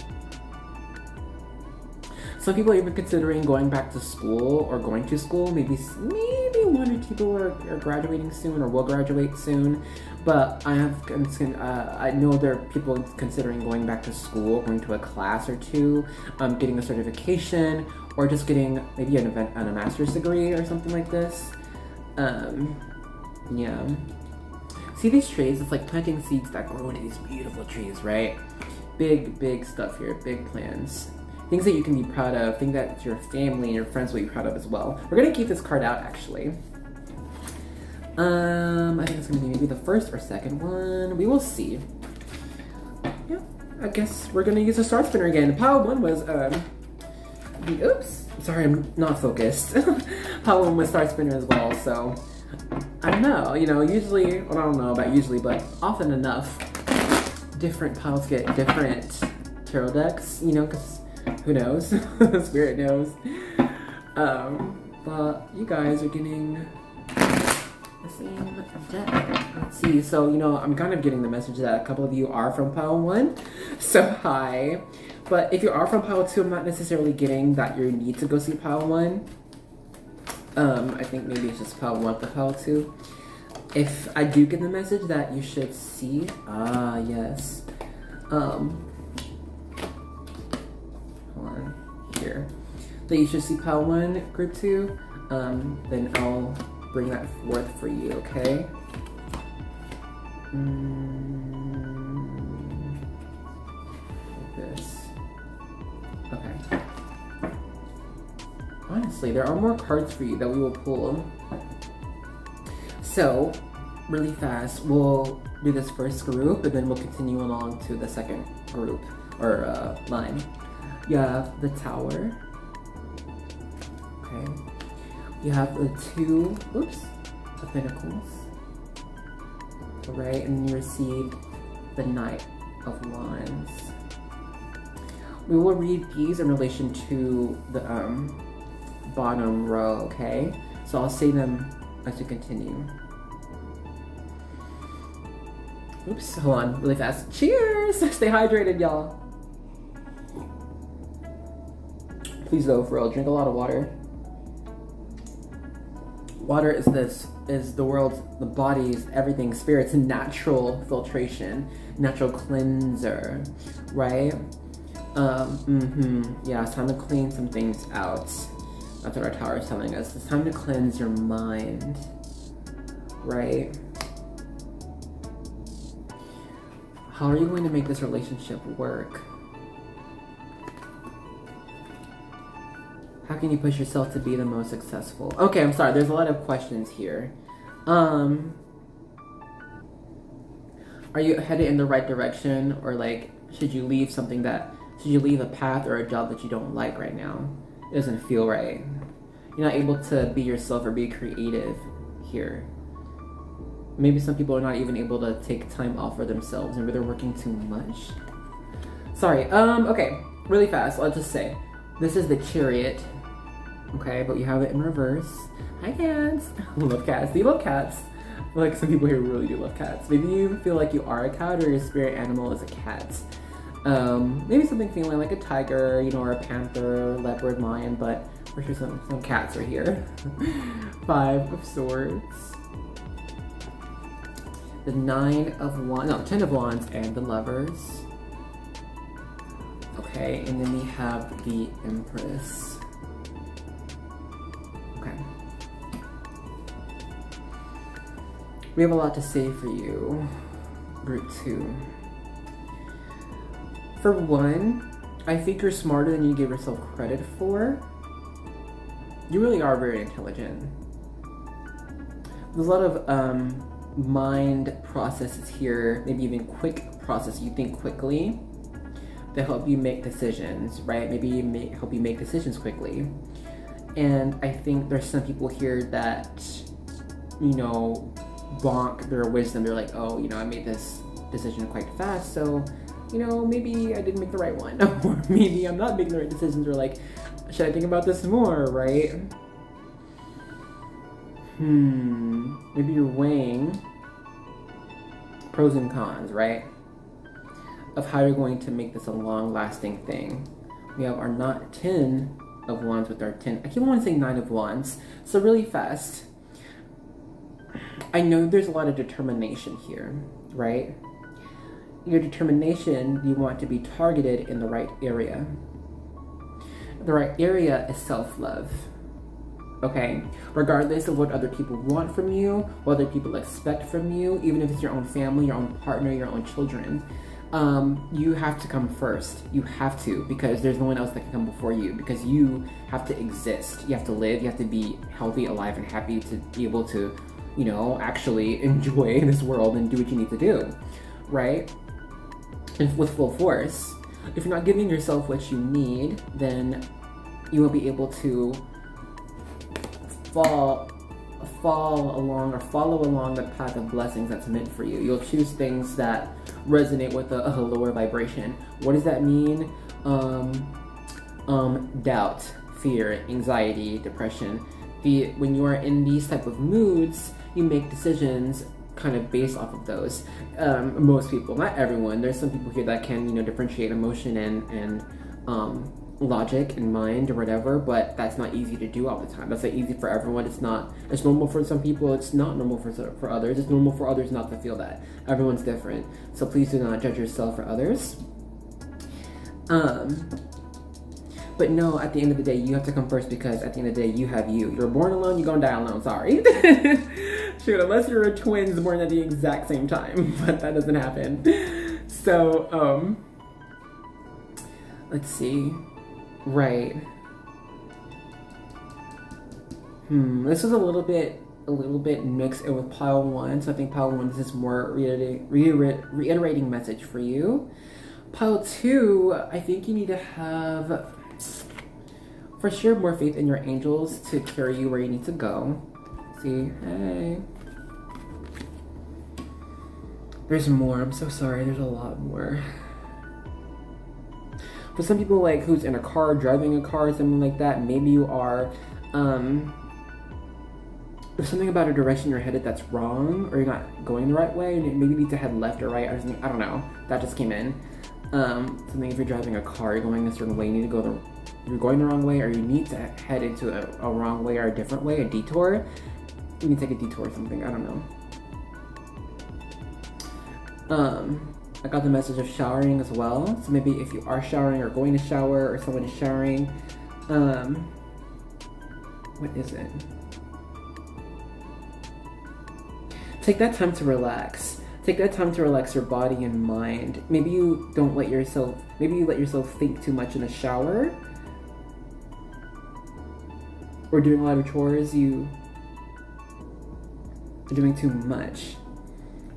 Some people are even considering going back to school or going to school. Maybe maybe one or two people are, are graduating soon or will graduate soon. But I have uh, I know there are people considering going back to school, going to a class or two, um, getting a certification, or just getting maybe an event on a master's degree or something like this. Um, yeah. See these trees? It's like planting seeds that grow into these beautiful trees, right? Big, big stuff here, big plans. Things that you can be proud of, things that your family and your friends will be proud of as well. We're gonna keep this card out actually. Um, I think it's gonna be maybe the first or second one. We will see. Yeah, I guess we're gonna use a star spinner again. Pile one was, um, the, oops, sorry, I'm not focused. *laughs* Pile one was star spinner as well, so I don't know, you know, usually, well, I don't know about usually, but often enough, different piles get different tarot decks, you know, because who knows? *laughs* Spirit knows. Um, but you guys are getting the. Let's see. So, you know, I'm kind of getting the message that a couple of you are from pile one. *laughs* So, hi. But if you are from pile two, I'm not necessarily getting that you need to go see pile one. Um, I think maybe it's just pile one to pile two. If I do get the message that you should see, ah, yes. Um, hold on, here. That you should see pile one, group two, um, then I'll bring that forth for you, okay? Mm, like this. Okay. Honestly, there are more cards for you that we will pull. So, really fast, we'll do this first group and then we'll continue along to the second group or uh, line. You have the tower. Okay. You have the two, oops, the pentacles. Right, and you receive the Knight of Wands. We will read these in relation to the um, bottom row, okay? So I'll say them as we continue. Oops, hold on, really fast. Cheers! *laughs* Stay hydrated, y'all. Please though, for real, drink a lot of water. Water is this is the world's the bodies, everything spirit's natural filtration, natural cleanser, right? Um, mm-hmm. Yeah, it's time to clean some things out. That's what our tower is telling us. It's time to cleanse your mind, right? How are you going to make this relationship work? How can you push yourself to be the most successful? Okay, I'm sorry. There's a lot of questions here. Um, are you headed in the right direction, or like, should you leave something that should you leave a path or a job that you don't like right now? It doesn't feel right. You're not able to be yourself or be creative here. Maybe some people are not even able to take time off for themselves. Maybe they're working too much. Sorry. Um. Okay. Really fast. I'll just say, this is the chariot. Okay, but you have it in reverse. Hi cats. *laughs* Love cats. Do you love cats? Like some people here really do love cats. Maybe you feel like you are a cat or your spirit animal is a cat. Um, maybe something feeling like a tiger, you know, or a panther, leopard, lion, but for sure some, some cats are here. *laughs* Five of swords. The nine of wands, no, ten of wands, and the lovers. Okay, and then we have the empress. Okay. We have a lot to say for you, group two. For one, I think you're smarter than you give yourself credit for. You really are very intelligent. There's a lot of um, mind processes here, maybe even quick process. You think quickly to help you make decisions, right? Maybe make, help you make decisions quickly. And I think there's some people here that, you know, bonk their wisdom. They're like, oh, you know, I made this decision quite fast, so you know, maybe I didn't make the right one. *laughs* or maybe I'm not making the right decisions, or like, should I think about this more, right? Hmm, maybe you're weighing pros and cons, right? Of how you're going to make this a long lasting thing. We have our not 10 of wands with our 10. I keep on saying 9 of wands. So, really fast. I know there's a lot of determination here, right? your determination, you want to be targeted in the right area. The right area is self love. Okay? Regardless of what other people want from you, what other people expect from you, even if it's your own family, your own partner, your own children, um, you have to come first. You have to, because there's no one else that can come before you, because you have to exist. You have to live, you have to be healthy, alive, and happy to be able to, you know, actually *laughs* enjoy this world and do what you need to do, right? with full force. If you're not giving yourself what you need, then you won't be able to fall fall along or follow along the path of blessings that's meant for you. You'll choose things that resonate with a, a lower vibration. What does that mean? Um, um, doubt, fear, anxiety, depression. The when you are in these type of moods, you make decisions kind of based off of those. Um, most people, not everyone. There's some people here that can, you know, differentiate emotion and and um, logic and mind or whatever, but that's not easy to do all the time. That's not easy for everyone. It's not. It's normal for some people. It's not normal for for others. It's normal for others not to feel that. Everyone's different. So please do not judge yourself for others. Um, but no, at the end of the day, you have to come first because at the end of the day, you have you. You're born alone, you're gonna die alone, sorry. *laughs* Shoot, unless you're a twins born at the exact same time, *laughs* but that doesn't happen. So, um, let's see. Right. Hmm, this is a little bit a little bit mixed in with pile one, so I think pile one this is more reiterating, reiterating message for you. Pile two, I think you need to have for sure more faith in your angels to carry you where you need to go. See, hey. There's more, I'm so sorry, there's a lot more. For some people like who's in a car, driving a car, or something like that, maybe you are, um, there's something about a direction you're headed that's wrong, or you're not going the right way, and maybe you need to head left or right, or something, I don't know, that just came in. Um, something if you're driving a car, you're going a certain way, you need to go the you're going the wrong way or you need to head into a, a wrong way or a different way, a detour, you can take a detour or something, I don't know. Um, I got the message of showering as well. So maybe if you are showering or going to shower or someone is showering, um, what is it? Take that time to relax take that time to relax your body and mind. Maybe you don't let yourself, maybe you let yourself think too much in the shower. Or doing a lot of chores, you are doing too much.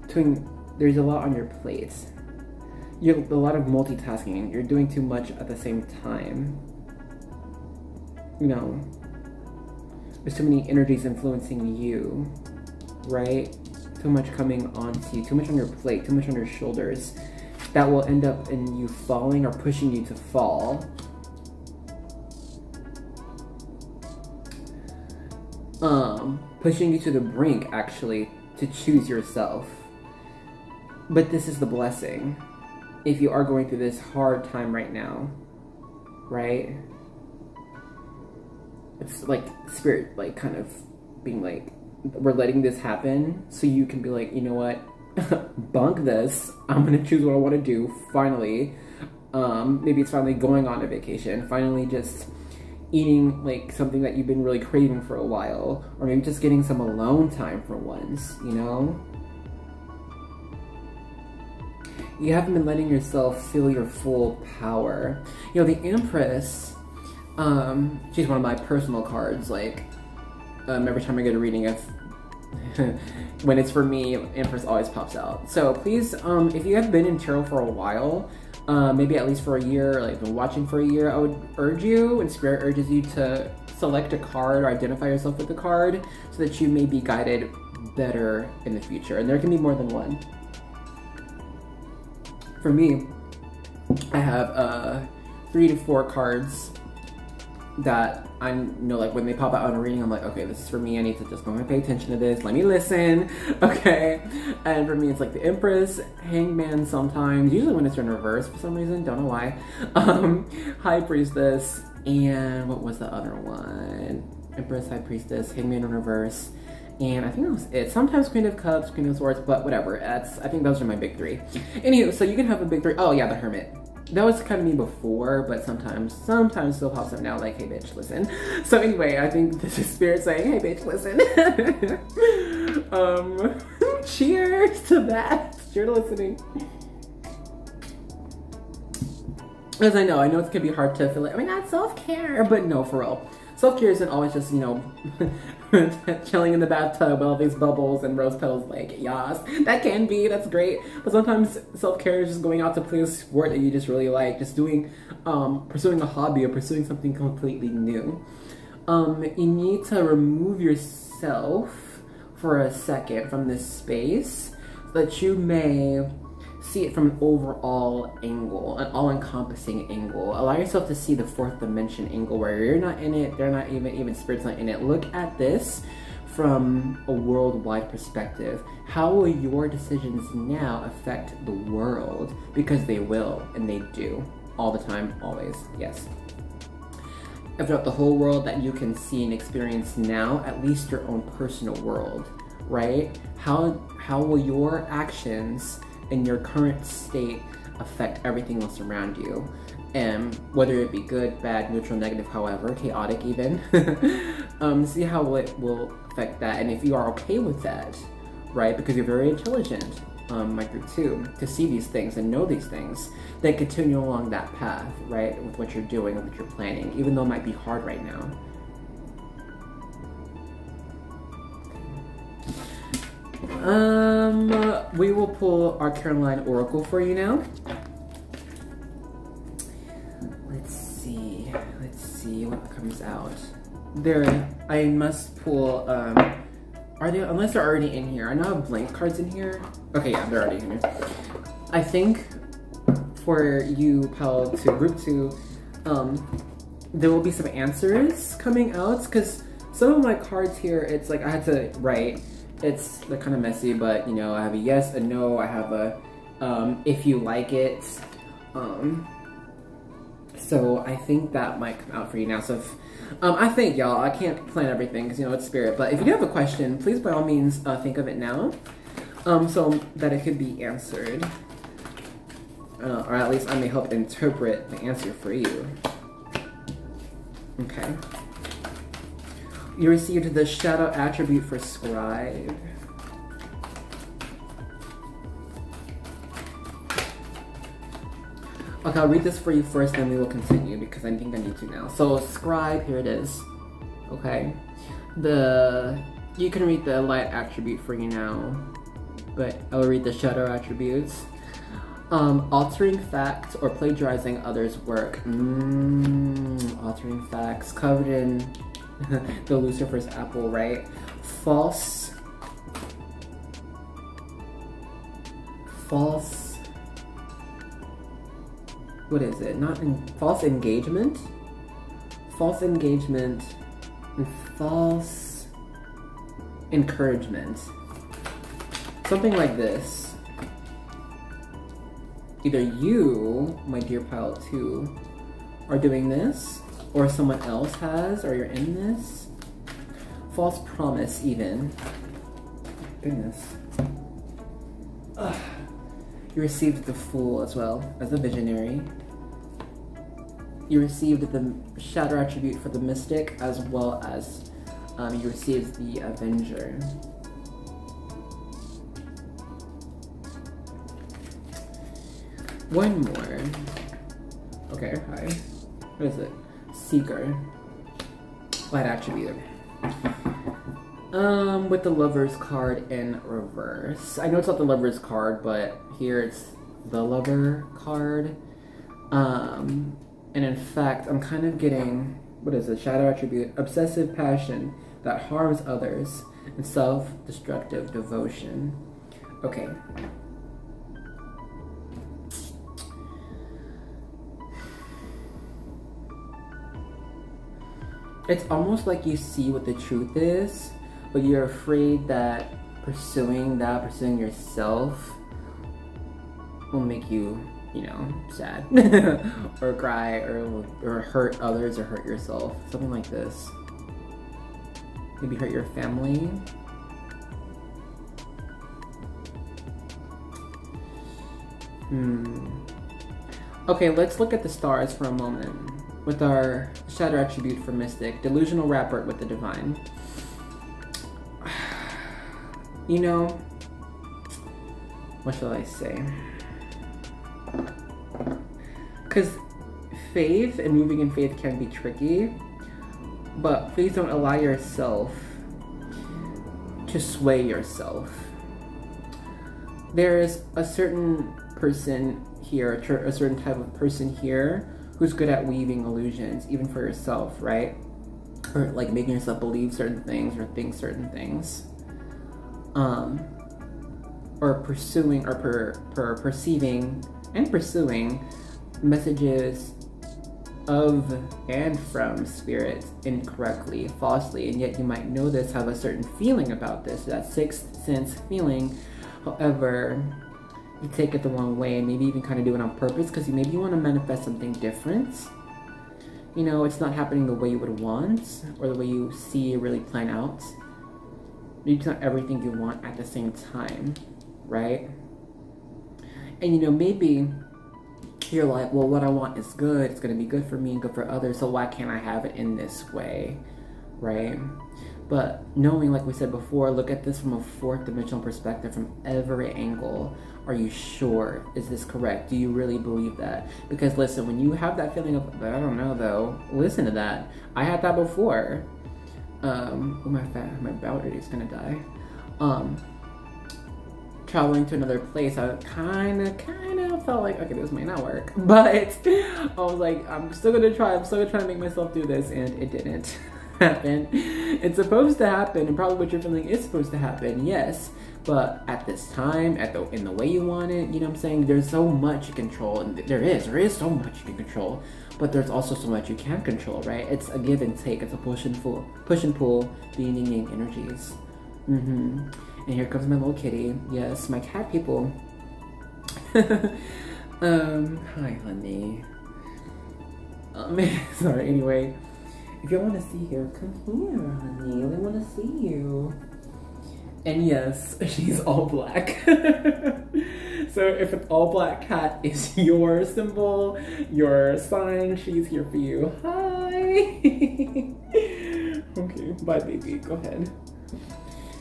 Doing, there's a lot on your plate. You have a lot of multitasking. You're doing too much at the same time. You know, there's too many energies influencing you, right? too much coming onto you, too much on your plate, too much on your shoulders, that will end up in you falling or pushing you to fall. Um, pushing you to the brink, actually, to choose yourself. But this is the blessing. If you are going through this hard time right now, right? It's like spirit, like kind of being like, we're letting this happen so you can be like, you know what, *laughs* bunk this. I'm gonna choose what I want to do. Finally, um, maybe it's finally going on a vacation. Finally, just eating like something that you've been really craving for a while, or maybe just getting some alone time for once. You know. You haven't been letting yourself feel your full power. You know, the Empress, um, she's one of my personal cards. Like, um, every time I get a reading, if *laughs* when it's for me, Empress always pops out. So please, um, if you have been in tarot for a while, uh, maybe at least for a year, like been watching for a year, I would urge you, and Spirit urges you to select a card or identify yourself with a card so that you may be guided better in the future. And there can be more than one. For me, I have uh, three to four cards that I know like when they pop out on a reading, I'm like, okay, this is for me. I need to just go and pay attention to this. Let me listen, *laughs* okay? And for me, it's like the Empress, Hangman sometimes, usually when it's in reverse for some reason, don't know why. *laughs* Um, High Priestess, and what was the other one? Empress, High Priestess, Hangman in reverse, and I think that was it. Sometimes Queen of Cups, Queen of Swords, but whatever. That's I think those are my big three. Anywho, so you can have a big three. Oh yeah, the Hermit that was kind of me before, but sometimes, sometimes still pops up now, like, hey, bitch, listen. So anyway, I think *laughs* this is spirit saying, hey, bitch, listen. *laughs* um, *laughs* cheers to that. Cheers to listening. As I know, I know it can be hard to feel like, oh my god, self-care, but no, for real. Self-care isn't always just, you know, *laughs* chilling in the bathtub with all these bubbles and rose petals, like, yas. That can be, that's great. But sometimes self-care is just going out to play a sport that you just really like, just doing, um, pursuing a hobby or pursuing something completely new. Um, you need to remove yourself for a second from this space so that you may see it from an overall angle, an all-encompassing angle. Allow yourself to see the fourth dimension angle where you're not in it, they're not even, even spirit's not in it. Look at this from a worldwide perspective. How will your decisions now affect the world? Because they will, and they do. All the time, always, yes. Throughout the whole world that you can see and experience now, at least your own personal world, right? How, how will your actions in your current state affect everything else around you. And whether it be good, bad, neutral, negative, however, chaotic even, *laughs* um, see how it will affect that. And if you are okay with that, right, because you're very intelligent, um, my group too, to see these things and know these things, then continue along that path, right, with what you're doing and what you're planning, even though it might be hard right now. Um, we will pull our Caroline Oracle for you now. Let's see. Let's see what comes out. There, I must pull, um, are they, unless they're already in here. I know I have blank cards in here. Okay, yeah, they're already in here. I think for you, Pal, to group two, um, there will be some answers coming out because some of my cards here, it's like I had to write it's they're kind of messy, but you know, I have a yes, a no, I have a um, if you like it. Um, so I think that might come out for you now. So if, um, I think y'all, I can't plan everything because you know it's spirit, but if you do have a question, please by all means uh, think of it now, um, so that it could be answered, uh, or at least I may help interpret the answer for you. Okay. You received the Shadow attribute for Scribe. Okay, I'll read this for you first, then we will continue because I think I need to now. So, scribe, here it is. Okay, the you can read the light attribute for you now, but I'll read the shadow attributes. Um, altering facts or plagiarizing others' work. Mmm, altering facts covered in *laughs* the Lucifer's apple, right? False. False. What is it? Not in false engagement? False engagement and false encouragement. Something like this. Either you, my dear pile 2, are doing this, or someone else has, or you're in this. False promise, even. Goodness. Ugh. You received the Fool as well, as a visionary. You received the Shadow attribute for the Mystic, as well as um, you received the Avenger. One more. Okay, hi. What is it? Seeker. Light attribute. Um, with the Lover's card in reverse. I know it's not the Lover's card, but here it's the Lover card. Um, and in fact, I'm kind of getting, what is it, Shadow attribute? Obsessive passion that harms others and self-destructive devotion. Okay. It's almost like you see what the truth is, but you're afraid that pursuing that, pursuing yourself, will make you, you know, sad *laughs* or cry or, or hurt others or hurt yourself. Something like this. Maybe hurt your family. Hmm. Okay, let's look at the stars for a moment with our shadow attribute for mystic, delusional rapport with the divine. *sighs* You know, what shall I say? Because faith and moving in faith can be tricky, but please don't allow yourself to sway yourself. There is a certain person here, a certain type of person here who's good at weaving illusions, even for yourself, right? Or like making yourself believe certain things or think certain things. Um, or pursuing or per, per perceiving and pursuing messages of and from spirits incorrectly, falsely, and yet you might know this, have a certain feeling about this, that sixth sense feeling. However, you take it the wrong way and maybe even kind of do it on purpose because you maybe you want to manifest something different. You know, it's not happening the way you would want or the way you see it really plan out. It's not everything you want at the same time, right? And you know, maybe you're like, well, what I want is good. It's going to be good for me and good for others. So why can't I have it in this way? Right? But knowing, like we said before, look at this from a fourth dimensional perspective from every angle. Are you sure? Is this correct? Do you really believe that? Because listen, when you have that feeling of, I don't know though, listen to that. I had that before. Um, oh, my fat, my battery is gonna die. Um, traveling to another place, I kind of, kind of felt like, okay, this might not work. *laughs* But I was like, I'm still gonna try. I'm still gonna try to make myself do this, and it didn't *laughs* happen. It's supposed to happen, and probably what you're feeling is supposed to happen, yes. But at this time, at the in the way you want it, you know what I'm saying? There's so much you control, and there is, there is so much you can control. But there's also so much you can't control, right? It's a give and take. It's a push and pull, push and pull, the yang energies. Mm-hmm. And here comes my little kitty. Yes, my cat people. *laughs* um, hi, honey. Um, *laughs* sorry, anyway. If you want to see her, come here, honey. They want to see you. And yes, *laughs* she's all black. *laughs* so if an all black cat is *laughs* your symbol, your sign, she's here for you. Hi! okay, bye baby, go ahead.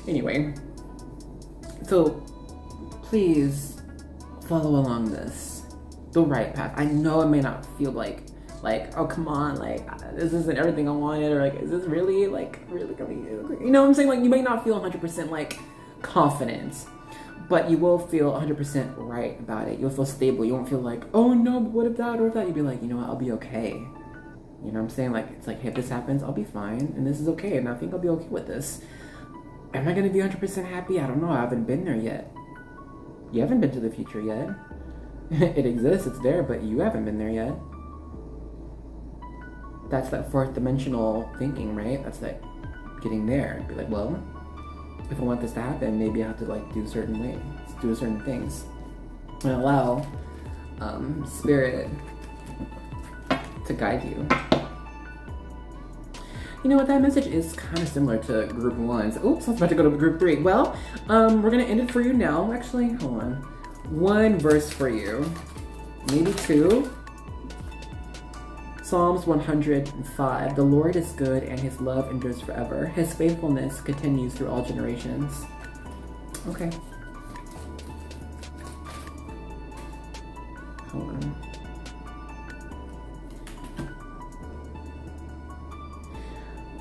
Anyway, so please follow along this. the right path. I know it may not feel like like oh come on like this isn't everything I wanted or like is this really like really gonna be you know what I'm saying like you may not feel 100% like confidence, but you will feel 100% right about it. You'll feel stable. You won't feel like, oh no, but what if that or if that? You'll be like, you know what, I'll be okay. You know what I'm saying? Like, it's like, hey, if this happens, I'll be fine. And this is okay. And I think I'll be okay with this. Am I to be 100% happy? I don't know. I haven't been there yet. You haven't been to the future yet. *laughs* it exists, it's there, but you haven't been there yet. That's that fourth dimensional thinking, right? That's like getting there. Be like, well, if I want this to happen, maybe I have to like do certain ways, do certain things, and allow um, spirit to guide you. You know what, that message is kind of similar to group one's. Oops, I was about to go to group three. Well, um, we're gonna end it for you now. Actually, hold on. One verse for you, maybe two. Psalms 105 The Lord is good and his love endures forever. His faithfulness continues through all generations. Okay. Hold on.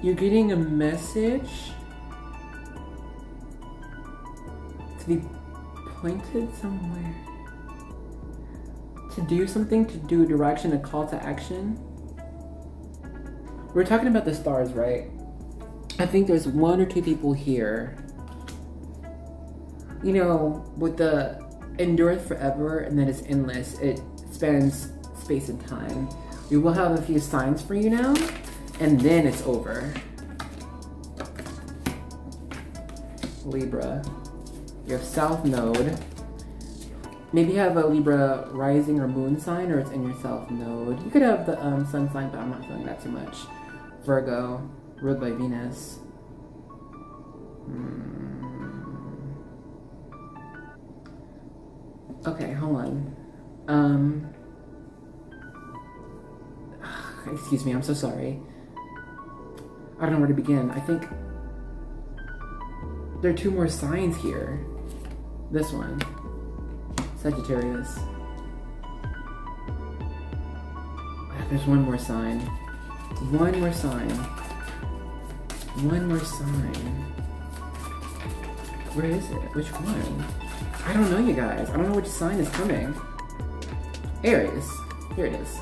You're getting a message to be pointed somewhere. To do something, to do a direction, a call to action. We're talking about the stars, right? I think there's one or two people here. You know, with the endureth forever and then it's endless, it spans space and time. We will have a few signs for you now, and then it's over. Libra. You have South Node. Maybe you have a Libra rising or moon sign, or it's in your South Node. You could have the um, Sun sign, but I'm not feeling that too much. Virgo, ruled by Venus. Hmm. Okay, hold on. Um. Excuse me, I'm so sorry. I don't know where to begin. I think there are two more signs here. This one, Sagittarius. There's one more sign. One more sign. One more sign. Where is it? Which one? I don't know, you guys. I don't know which sign is coming. Aries. Here it is.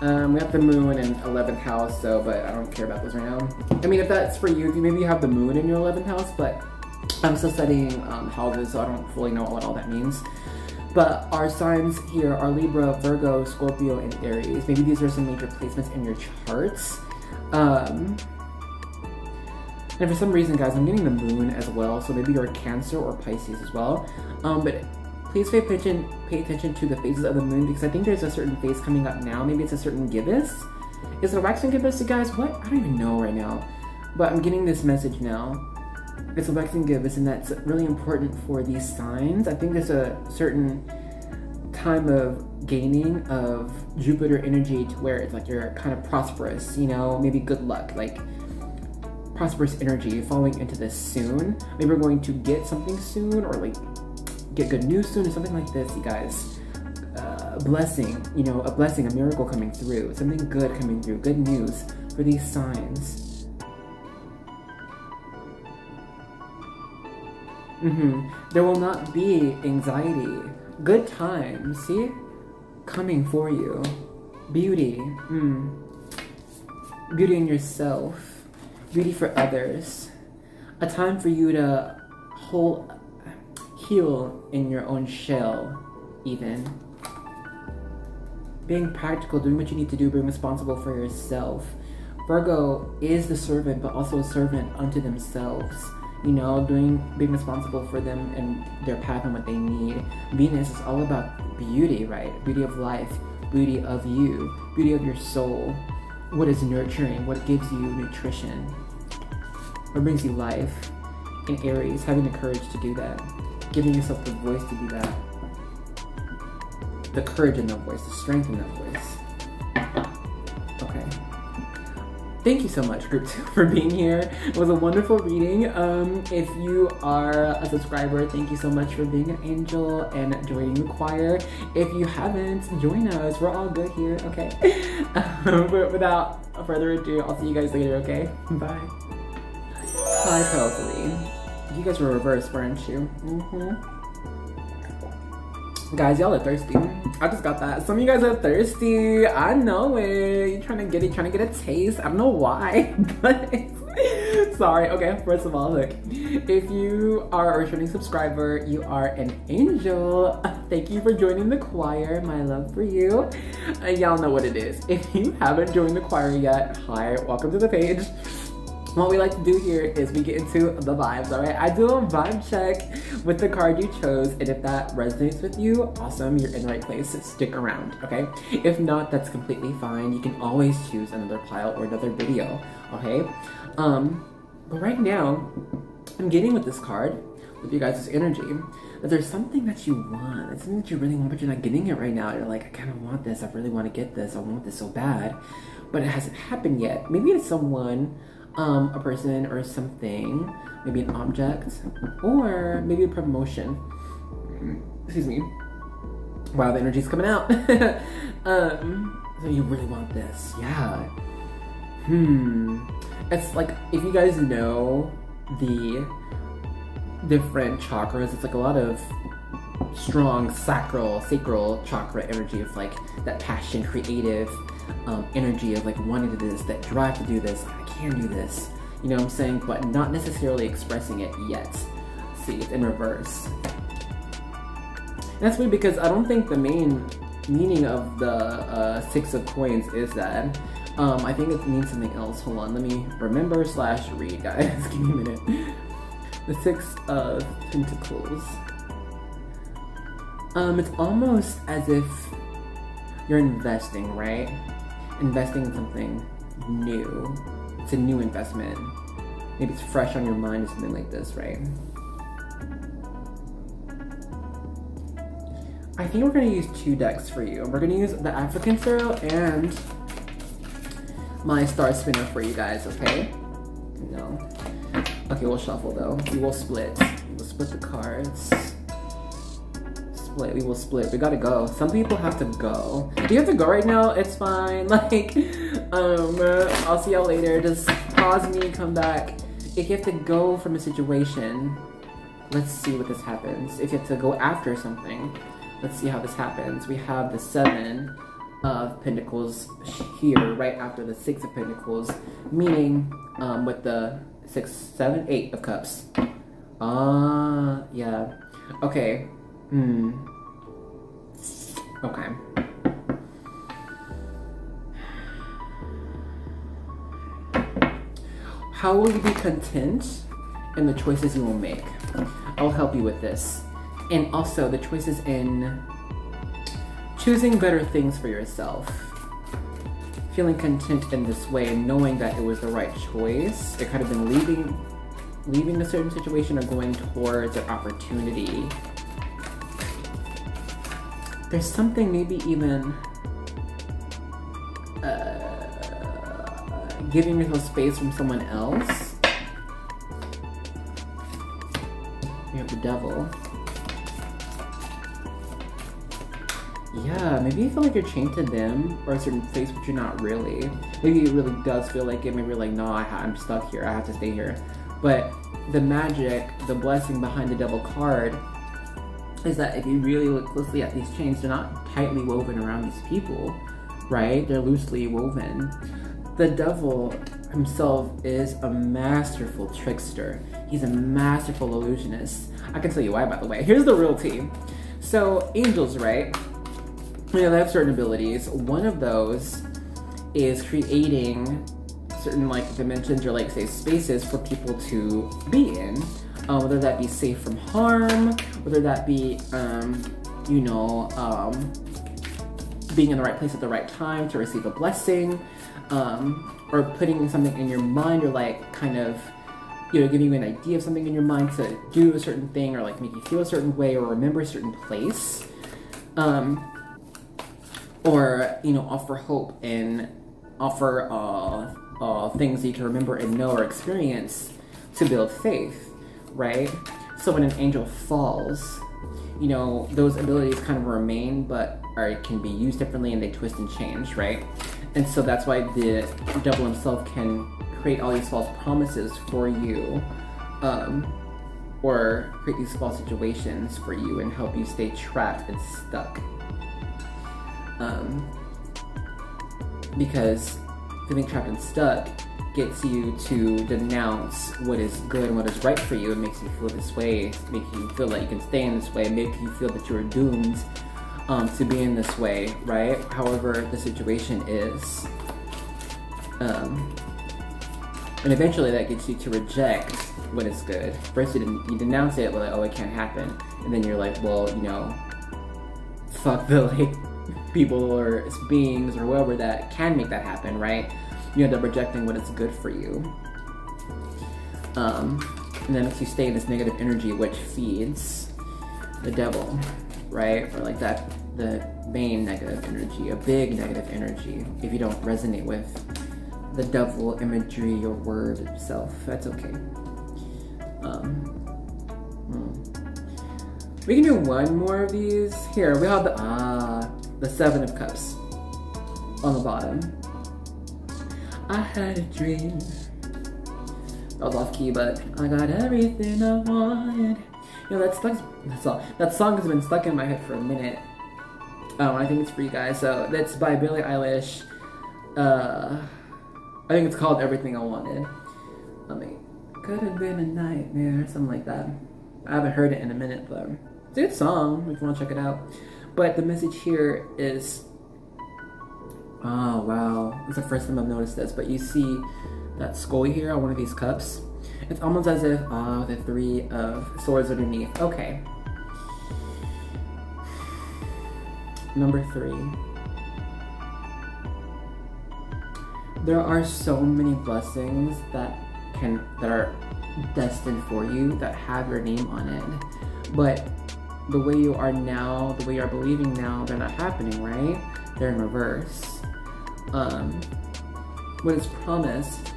Um, we have the moon in 11th house, so, but I don't care about those right now. I mean, if that's for you, if you maybe have the moon in your 11th house, but I'm still studying um, houses, so I don't fully know what all that means. But our signs here are Libra, Virgo, Scorpio, and Aries. Maybe these are some major placements in your charts. Um, and for some reason, guys, I'm getting the moon as well, so maybe you're a Cancer or Pisces as well. Um, but please pay attention, pay attention to the phases of the moon because I think there's a certain phase coming up now. Maybe it's a certain gibbous. Is it a waxing gibbous, you guys? What? I don't even know right now. But I'm getting this message now. It's a gibbous, and that's really important for these signs. I think there's a certain time of gaining of Jupiter energy to where it's like you're kind of prosperous, you know, maybe good luck, like prosperous energy falling into this soon. Maybe we're going to get something soon or like get good news soon or something like this, you guys. Uh, a blessing, you know, a blessing, a miracle coming through, something good coming through, good news for these signs. Mm-hmm. There will not be anxiety. Good times, see? Coming for you. Beauty. Mm. Beauty in yourself. Beauty for others. A time for you to hold, heal in your own shell, even. Being practical, doing what you need to do, being responsible for yourself. Virgo is the servant, but also a servant unto themselves you know, doing being responsible for them and their path and what they need. Venus is all about beauty, right? Beauty of life, beauty of you, beauty of your soul. What is nurturing? What gives you nutrition? What brings you life? In Aries, having the courage to do that, giving yourself the voice to do that, the courage in that voice, the strength in that voice. Thank you so much, Group 2, *laughs* for being here. It was a wonderful reading. Um, if you are a subscriber, thank you so much for being an angel and joining the choir. If you haven't, join us. We're all good here, okay? *laughs* but without further ado, I'll see you guys later, okay? *laughs* Bye. Hi, Pelsley. You guys were reversed, weren't you? Mm-hmm. Guys, y'all are thirsty. I just got that. Some of you guys are thirsty. I know it. You're trying to get it, trying to get a taste. I don't know why, *laughs* but *laughs* sorry. Okay, first of all, look. If you are a returning subscriber, you are an angel. *laughs* Thank you for joining the choir. My love for you. Uh, y'all know what it is. If you haven't joined the choir yet, hi, welcome to the page what we like to do here is we get into the vibes, all right? I do a vibe check with the card you chose, and if that resonates with you, awesome, you're in the right place, stick around, okay? If not, that's completely fine. You can always choose another pile or another video, okay? Um, but right now, I'm getting with this card, with you guys' energy, that there's something that you want, it's something that you really want, but you're not getting it right now. You're like, I kind of want this, I really want to get this, I want this so bad, but it hasn't happened yet. Maybe it's someone um, a person or something, maybe an object, or maybe a promotion. Excuse me. Wow, the energy's coming out. *laughs* um, so you really want this, yeah. Hmm. It's like if you guys know the different chakras, it's like a lot of strong sacral, sacral chakra energy of like that passion, creative um, energy of like wanting to do this, that drive to do this I can do this. You know what I'm saying? But not necessarily expressing it yet. See, it's in reverse. That's weird because I don't think the main meaning of the uh, Six of Coins is that. Um, I think it means something else. Hold on, let me remember slash read, guys. *laughs* Give me a minute. The Six of Pentacles. Um, it's almost as if you're investing, right? Investing in something new it's a new investment. Maybe it's fresh on your mind or something like this, right? I think we're gonna use two decks for you. We're gonna use the African Tarot and my Star Spinner for you guys, okay? No. Okay, we'll shuffle though. We will split. We'll split the cards. Split, we will split. We gotta go. Some people have to go. Do you have to go right now? It's fine. *laughs* Like, um, I'll see y'all later. Just pause me, come back. If you have to go from a situation, let's see what this happens. If you have to go after something, let's see how this happens. We have the seven of pentacles here right after the six of pentacles, meaning um, with the six, seven, eight of cups. Ah, uh, yeah. Okay. Hmm. Okay. How will you be content in the choices you will make? I'll help you with this. And also the choices in choosing better things for yourself. Feeling content in this way and knowing that it was the right choice. It could have been leaving leaving a certain situation or going towards an opportunity. There's something maybe even uh, giving yourself space from someone else. You have the devil. Yeah, maybe you feel like you're chained to them or a certain place, but you're not really. Maybe it really does feel like it. Maybe you're like, no, I am stuck here. I have to stay here. But the magic, the blessing behind the devil card is that if you really look closely at these chains, they're not tightly woven around these people, right? They're loosely woven. The devil himself is a masterful trickster. He's a masterful illusionist. I can tell you why, by the way. Here's the real tea. So, angels, right? You know, they have certain abilities. One of those is creating certain like dimensions or like say spaces for people to be in. Um, whether that be safe from harm, whether that be, um, you know, um, being in the right place at the right time to receive a blessing um, or putting something in your mind or like kind of you know giving you an idea of something in your mind to do a certain thing or like make you feel a certain way or remember a certain place um, or you know offer hope and offer uh, uh, things you can remember and know or experience to build faith, right? So when an angel falls, you know, those abilities kind of remain, but are can be used differently and they twist and change, right? And so that's why the devil himself can create all these false promises for you, um, or create these false situations for you and help you stay trapped and stuck. Um, because feeling trapped and stuck gets you to denounce what is good and what is right for you. It makes you feel this way, make you feel like you can stay in this way, make you feel that you are doomed um, to be in this way, right? However, the situation is. Um, and eventually that gets you to reject what is good. First, you, you denounce it, like, oh, it can't happen. And then you're like, well, you know, fuck the, like, *laughs* people or beings or whoever that can make that happen, right? You end up rejecting what is good for you. Um, and then makes you stay in this negative energy, which feeds the devil, right? Or like that, the main negative energy, a big negative energy, if you don't resonate with the devil imagery or word itself. That's okay. Um, hmm. We can do one more of these. Here, we have the, ah, the Seven of Cups on the bottom. I had a dream. That was off key, but I got everything I wanted. You know, that stuck, that song, that song has been stuck in my head for a minute. Um, I think it's for you guys. So that's by Billie Eilish. Uh, I think it's called Everything I Wanted. I mean, could have been a nightmare, something like that. I haven't heard it in a minute, but it's a good song if you want to check it out. But the message here is oh wow, it's the first time I've noticed this, but you see that skull here on one of these cups? It's almost as if, oh, the three of swords underneath. Okay. Number three. There are so many blessings that can that are destined for you that have your name on it. But the way you are now, the way you are believing now, they're not happening, right? They're in reverse. Um, what is promised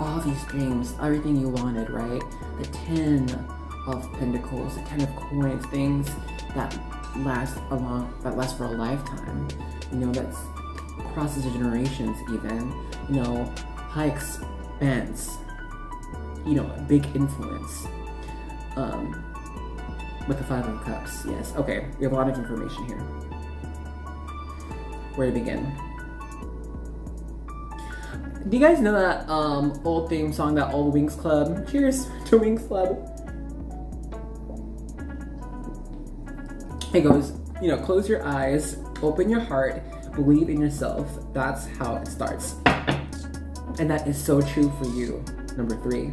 all these dreams, everything you wanted, right? The Ten of Pentacles, the Ten of Coins, things that last a long, that last for a lifetime. You know, that's crosses generations even. You know, high expense. You know, big influence. Um, with the Five of Cups, yes. Okay, we have a lot of information here. Where to begin? Do you guys know that um, old theme song, that old Winx Club? Cheers *laughs* to Winx Club. It goes, you know, close your eyes, open your heart, believe in yourself. That's how it starts. And that is so true for you, number three.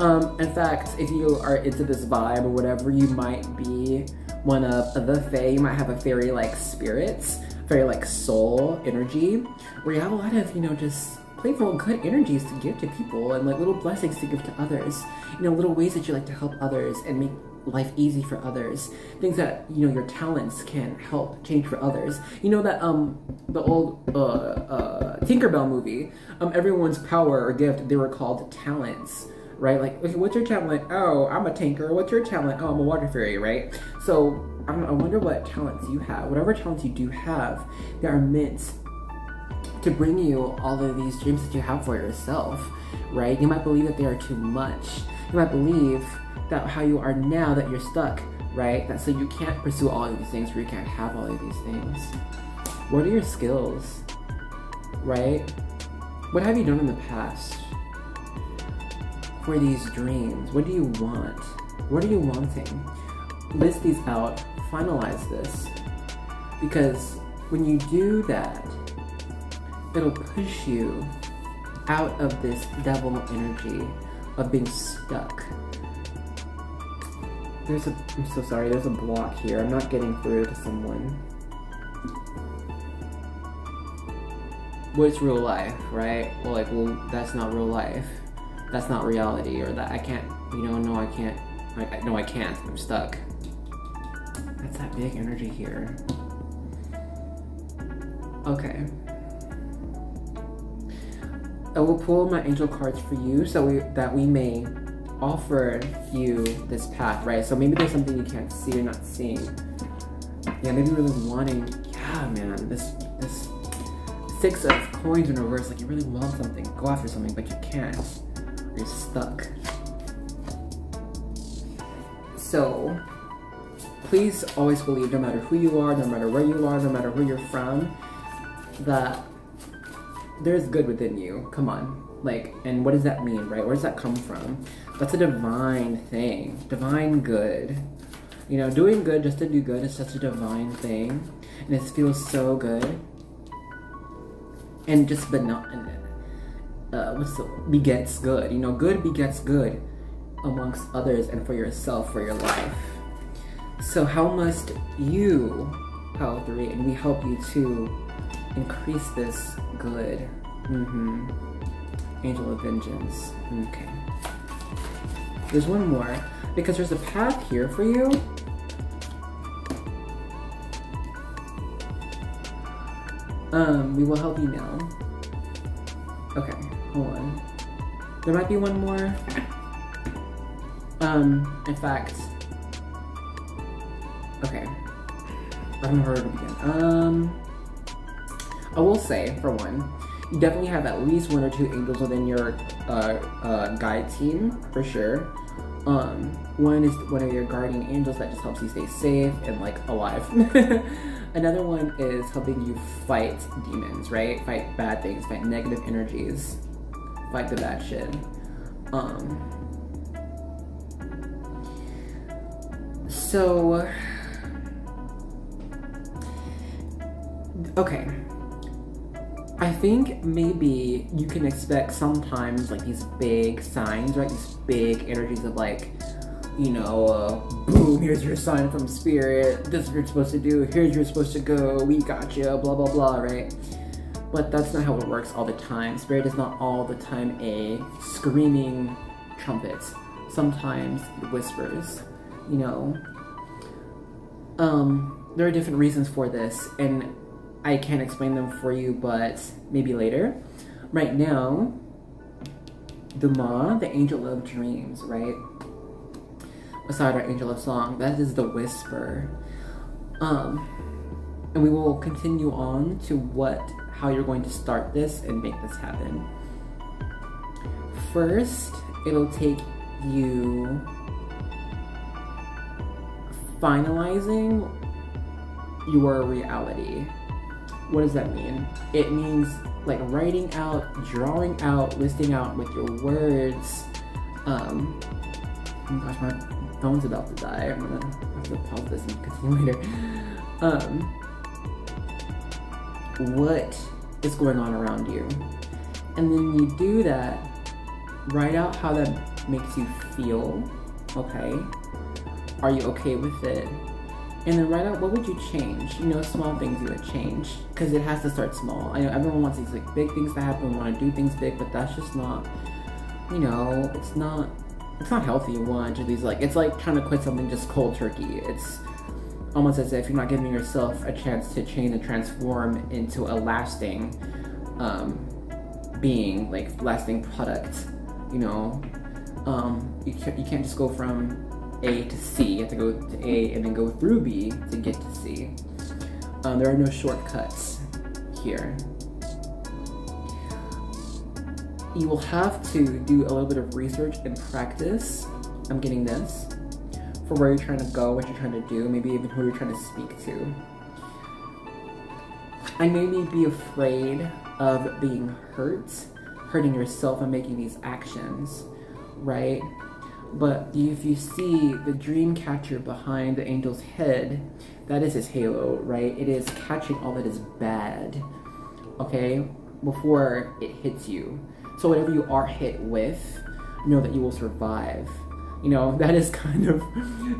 Um, in fact, if you are into this vibe or whatever, you might be one of the Fae. You might have a fairy like spirits, very like soul energy, where you have a lot of, you know, just playful, good energies to give to people and like little blessings to give to others. You know, little ways that you like to help others and make life easy for others. Things that, you know, your talents can help change for others. You know that um the old uh, uh Tinkerbell movie, um everyone's power or gift, they were called talents right? Like, what's your talent? Oh, I'm a tinker. What's your talent? Oh, I'm a water fairy, right? So I, I wonder what talents you have. Whatever talents you do have, they are meant to bring you all of these dreams that you have for yourself, right? You might believe that they are too much. You might believe that how you are now that you're stuck, right? That so you can't pursue all of these things or you can't have all of these things. What are your skills, right? What have you done in the past? for these dreams? What do you want? What are you wanting? List these out, finalize this. Because when you do that, it'll push you out of this devil energy of being stuck. There's a, I'm so sorry, there's a block here. I'm not getting through to someone. What's real life, right? Well, like, well, that's not real life that's not reality or that I can't, you know, no, I can't, I, no, I can't, I'm stuck. That's that big energy here. Okay. I will pull my angel cards for you so we, that we may offer you this path, right? So maybe there's something you can't see or not seeing. Yeah, maybe really wanting, yeah, man, this this six of coins in reverse, like you really want something, go after something, but you can't. You're stuck. So please always believe no matter who you are, no matter where you are, no matter where you're from, that there's good within you. Come on. Like, and what does that mean, right? Where does that come from? That's a divine thing. Divine good. You know, doing good just to do good is such a divine thing. And it feels so good. And just not uh, what's the begets good. You know, good begets good amongst others and for yourself, for your life. So how must you, Power 3, and we help you to increase this good. Mm-hmm. Angel of Vengeance. Okay. There's one more. Because there's a path here for you. Um, we will help you now. Okay, hold on. There might be one more. Um, in fact, okay. I don't know where to begin. Um, I will say, for one, you definitely have at least one or two angels within your uh, uh, guide team, for sure. Um, one is one of your guardian angels that just helps you stay safe and like alive. *laughs* Another one is helping you fight demons, right? Fight bad things, fight negative energies, fight the bad shit. Um, so, okay. I think maybe you can expect sometimes like these big signs, right? These big energies of like, you know, uh, boom, here's your sign from spirit, this is what you're supposed to do, here's where you're supposed to go, we got you, blah, blah, blah, right? But that's not how it works all the time. Spirit is not all the time a screaming trumpet. Sometimes it whispers, you know. Um, there are different reasons for this, and I can't explain them for you, but maybe later. Right now, Duma, the angel of dreams, right? Beside our angel of song, that is the whisper. Um, and we will continue on to what, how you're going to start this and make this happen. First, it'll take you finalizing your reality what does that mean? It means like writing out, drawing out, listing out with your words. Um, oh gosh, my phone's about to die. I'm gonna have to pause this and continue *laughs* later. Um, what is going on around you? And then you do that, write out how that makes you feel, okay? Are you okay with it? And then write out what would you change? You know small things you would change because it has to start small. I know everyone wants these like big things to happen want to do things big but that's just not you know it's not it's not healthy one to these like it's like trying to quit something just cold turkey. It's almost as if you're not giving yourself a chance to change and transform into a lasting um, being like lasting product you know? Um, you, you can't just go from a to C. You have to go to A and then go through B to get to C. Um, there are no shortcuts here. You will have to do a little bit of research and practice. I'm getting this for where you're trying to go, what you're trying to do, maybe even who you're trying to speak to. I maybe be afraid of being hurt, hurting yourself and making these actions, right? But if you see the dream catcher behind the angel's head, that is his halo, right? It is catching all that is bad, okay, before it hits you. So whatever you are hit with, know that you will survive. You know, *laughs* that is kind of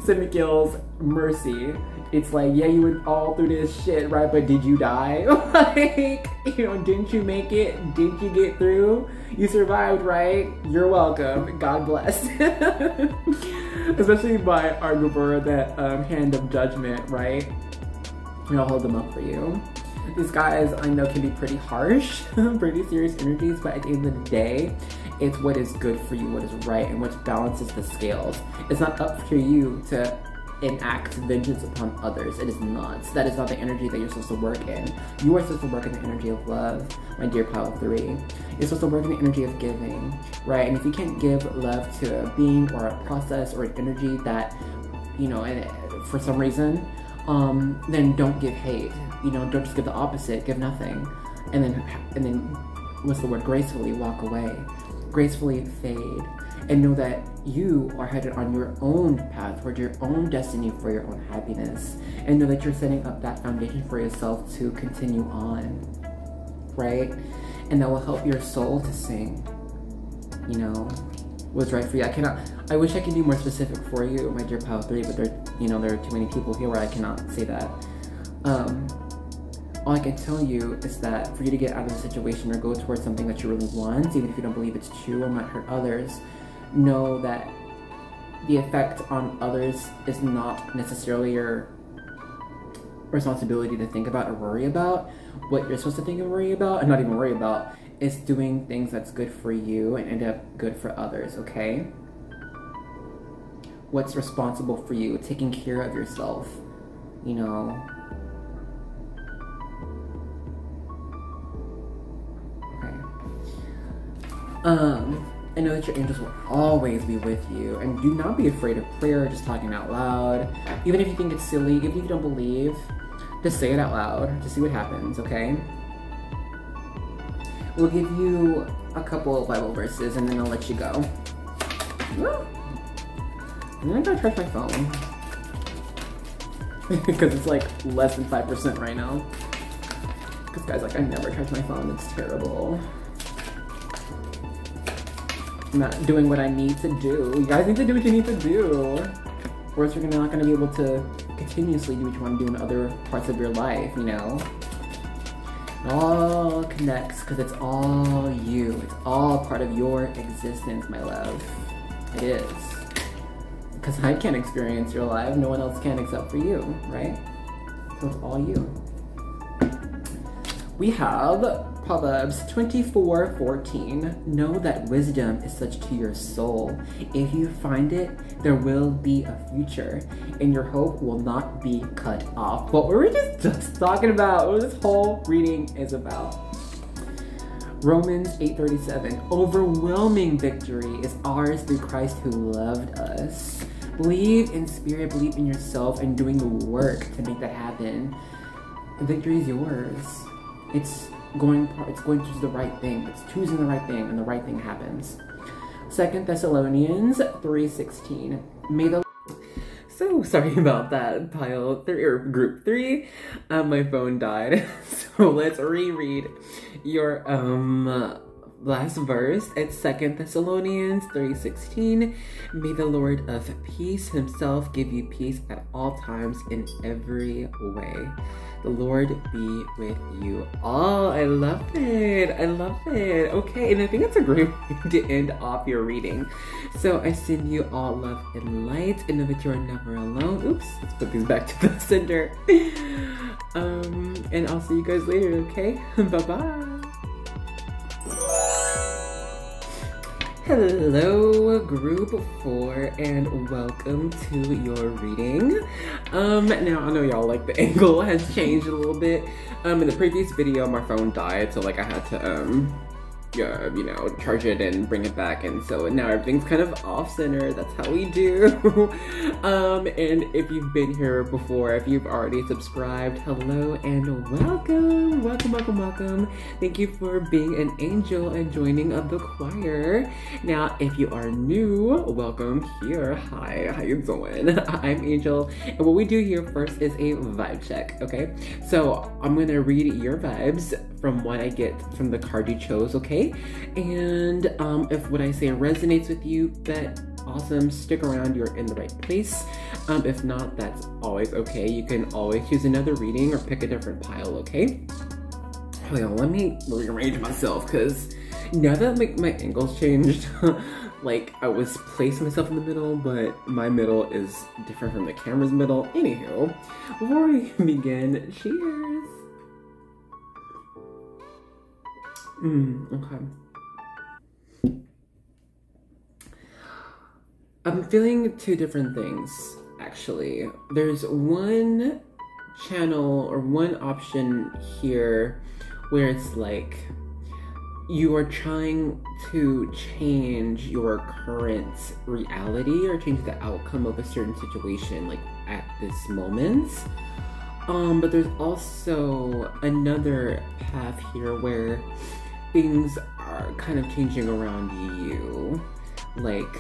Simikiel's mercy. It's like, yeah, you went all through this shit, right? But did you die? *laughs* like, you know, didn't you make it? Did you get through? You survived, right? You're welcome. God bless. *laughs* Especially by our that um, hand of judgment, right? And I'll hold them up for you. these guys I know can be pretty harsh, pretty serious energies, but at the end of the day, it's what is good for you, what is right, and what balances the scales. It's not up to you to enact vengeance upon others. It is not. That is not the energy that you're supposed to work in. You are supposed to work in the energy of love, my dear pile three. You're supposed to work in the energy of giving, right? And if you can't give love to a being or a process or an energy that, you know, for some reason, um, then don't give hate. You know, don't just give the opposite. Give nothing, and then and then what's the word? Gracefully walk away, gracefully fade and know that you are headed on your own path towards your own destiny for your own happiness and know that you're setting up that foundation for yourself to continue on right? And that will help your soul to sing you know what's right for you. I cannot i wish i could be more specific for you my dear pal 3 but there you know there are too many people here where i cannot say that. Um all I can tell you is that for you to get out of the situation or go towards something that you really want, even if you don't believe it's true or might hurt others, know that the effect on others is not necessarily your responsibility to think about or worry about. What you're supposed to think and worry about, and not even worry about, is doing things that's good for you and end up good for others, okay? What's responsible for you, taking care of yourself, you know? Um, I know that your angels will always be with you, and do not be afraid of prayer, just talking out loud. Even if you think it's silly, even if you don't believe, just say it out loud to see what happens, okay? We'll give you a couple of Bible verses and then I'll let you go. And then I gotta charge my phone. *laughs* because it's like less than 5% right now. Because guys, like I never charge my phone, it's terrible not doing what I need to do. You guys need to do what you need to do. Or else you're not gonna be able to continuously do what you want to do in other parts of your life, you know? It all connects because it's all you. It's all part of your existence, my love. It is. Because I can't experience your life, no one else can except for you, right? So it's all you. We have Proverbs 24 14. Know that wisdom is such to your soul. If you find it, there will be a future, and your hope will not be cut off. What were we just, *laughs* just talking about? What this whole reading is about. Romans 8:37 Overwhelming victory is ours through Christ who loved us. Believe in spirit, believe in yourself and doing the work to make that happen. victory is yours. It's going it's going to do the right thing. It's choosing the right thing and the right thing happens. Second Thessalonians 3:16. May the so sorry about that pile three or group three. Um, my phone died. *laughs* So let's reread your um last verse. It's Second Thessalonians 3:16. May the Lord of peace himself give you peace at all times in every way. The Lord be with you all. I love it. I love it. Okay, and I think that's a great *laughs* way to end off your reading. So I send you all love and light and know that you are never alone. Oops, let's put these back *laughs* to the center. Um, and I'll see you guys later, okay? *laughs* Bye-bye. Hello, group four, and welcome to your reading. Um, now I know y'all like the *laughs* angle has changed a little bit. Um, in the previous video, my phone died, so like I had to, um, uh, you know, charge it and bring it back. And so now everything's kind of off center. That's how we do. *laughs* um, and if you've been here before, if you've already subscribed, hello and welcome. Welcome, welcome, welcome. Thank you for being an angel and joining of the choir. Now, if you are new, welcome here. Hi, how you doing? *laughs* I'm Angel. And what we do here first is a vibe check, okay? So I'm gonna read your vibes from what I get from the card you chose, okay? And um, if what I say resonates with you, that awesome. Stick around, you're in the right place. Um, if not, that's always okay. You can always choose another reading or pick a different pile, okay? On, let me rearrange myself because now that my, my angles changed, *laughs* like I was placing myself in the middle, but my middle is different from the camera's middle. Anywho, before we *laughs* begin, cheers! Mm, okay. I'm feeling two different things actually. There's one channel or one option here where it's like you are trying to change your current reality or change the outcome of a certain situation like at this moment um but there's also another path here where things are kind of changing around you. Like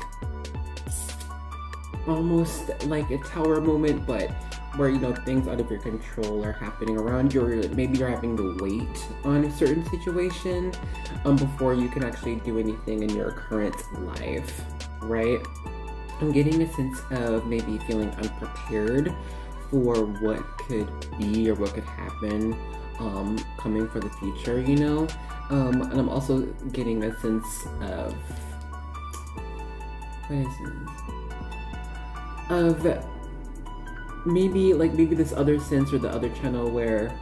almost like a tower moment but where you know things out of your control are happening around you or maybe you're having to wait on a certain situation um, before you can actually do anything in your current life right? I'm getting a sense of maybe feeling unprepared for what could be or what could happen um, coming for the future you know? Um, and i'm also getting a sense of what is it? Of maybe like maybe this other sense or the other channel where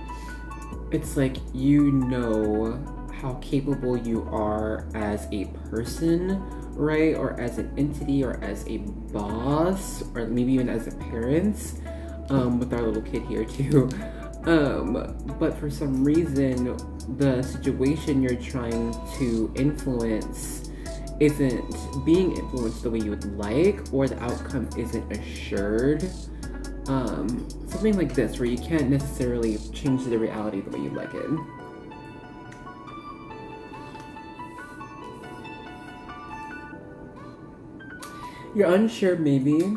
it's like you know how capable you are as a person right? Or as an entity or as a boss or maybe even as a parent. Um, with our little kid here too *laughs* um, but for some reason the situation you're trying to influence isn't being influenced the way you would like or the outcome isn't assured um, something like this where you can't necessarily change the reality the way you like it. You're unsure maybe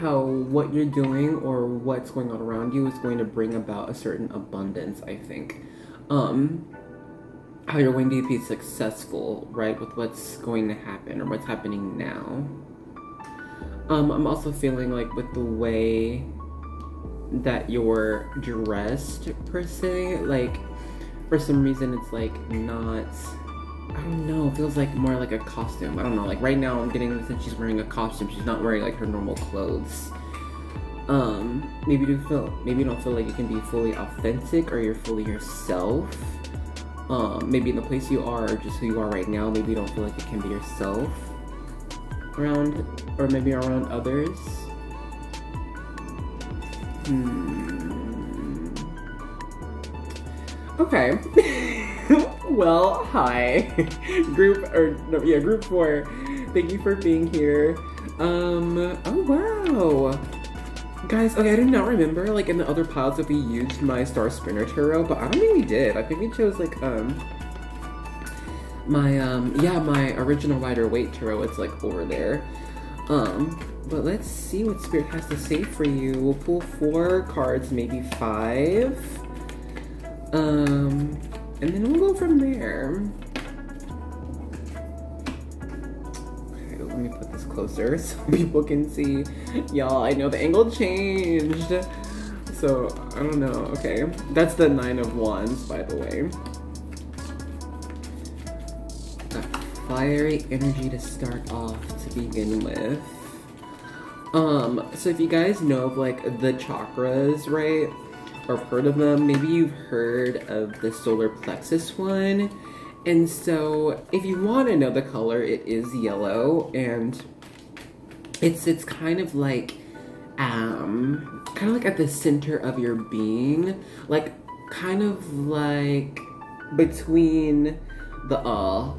how what you're doing or what's going on around you is going to bring about a certain abundance, I think. Um, how you're going to be successful, right, with what's going to happen or what's happening now. Um, I'm also feeling like with the way that you're dressed per se. Like for some reason it's like not I don't know, it feels like more like a costume. I don't know, like right now I'm getting the sense she's wearing a costume. She's not wearing like her normal clothes. Um, maybe you feel maybe you don't feel like you can be fully authentic or you're fully yourself. Um, maybe in the place you are or just who you are right now, maybe you don't feel like you can be yourself around or maybe around others. Hmm. Okay. *laughs* *laughs* well, hi. *laughs* group, or, no, yeah, group four. Thank you for being here. Um, oh wow. Guys, okay, I did not remember, like, in the other piles that we used my Star Spinner Tarot, but I don't think we did. I think we chose, like, um, my, um, yeah, my original Rider Waite Tarot. It's, like, over there. Um, but let's see what Spirit has to say for you. We'll pull four cards, maybe five. Um, and then we'll go from there. Okay, let me put this closer *laughs* so people can see. Y'all, I know the angle changed. So, I don't know. Okay, that's the Nine of Wands, by the way. Got fiery energy to start off to begin with. Um, so if you guys know of like the chakras, right? Or heard of them, maybe you've heard of the solar plexus one. And so if you want to know the color, it is yellow and it's it's kind of like um kind of like at the center of your being, like kind of like between the uh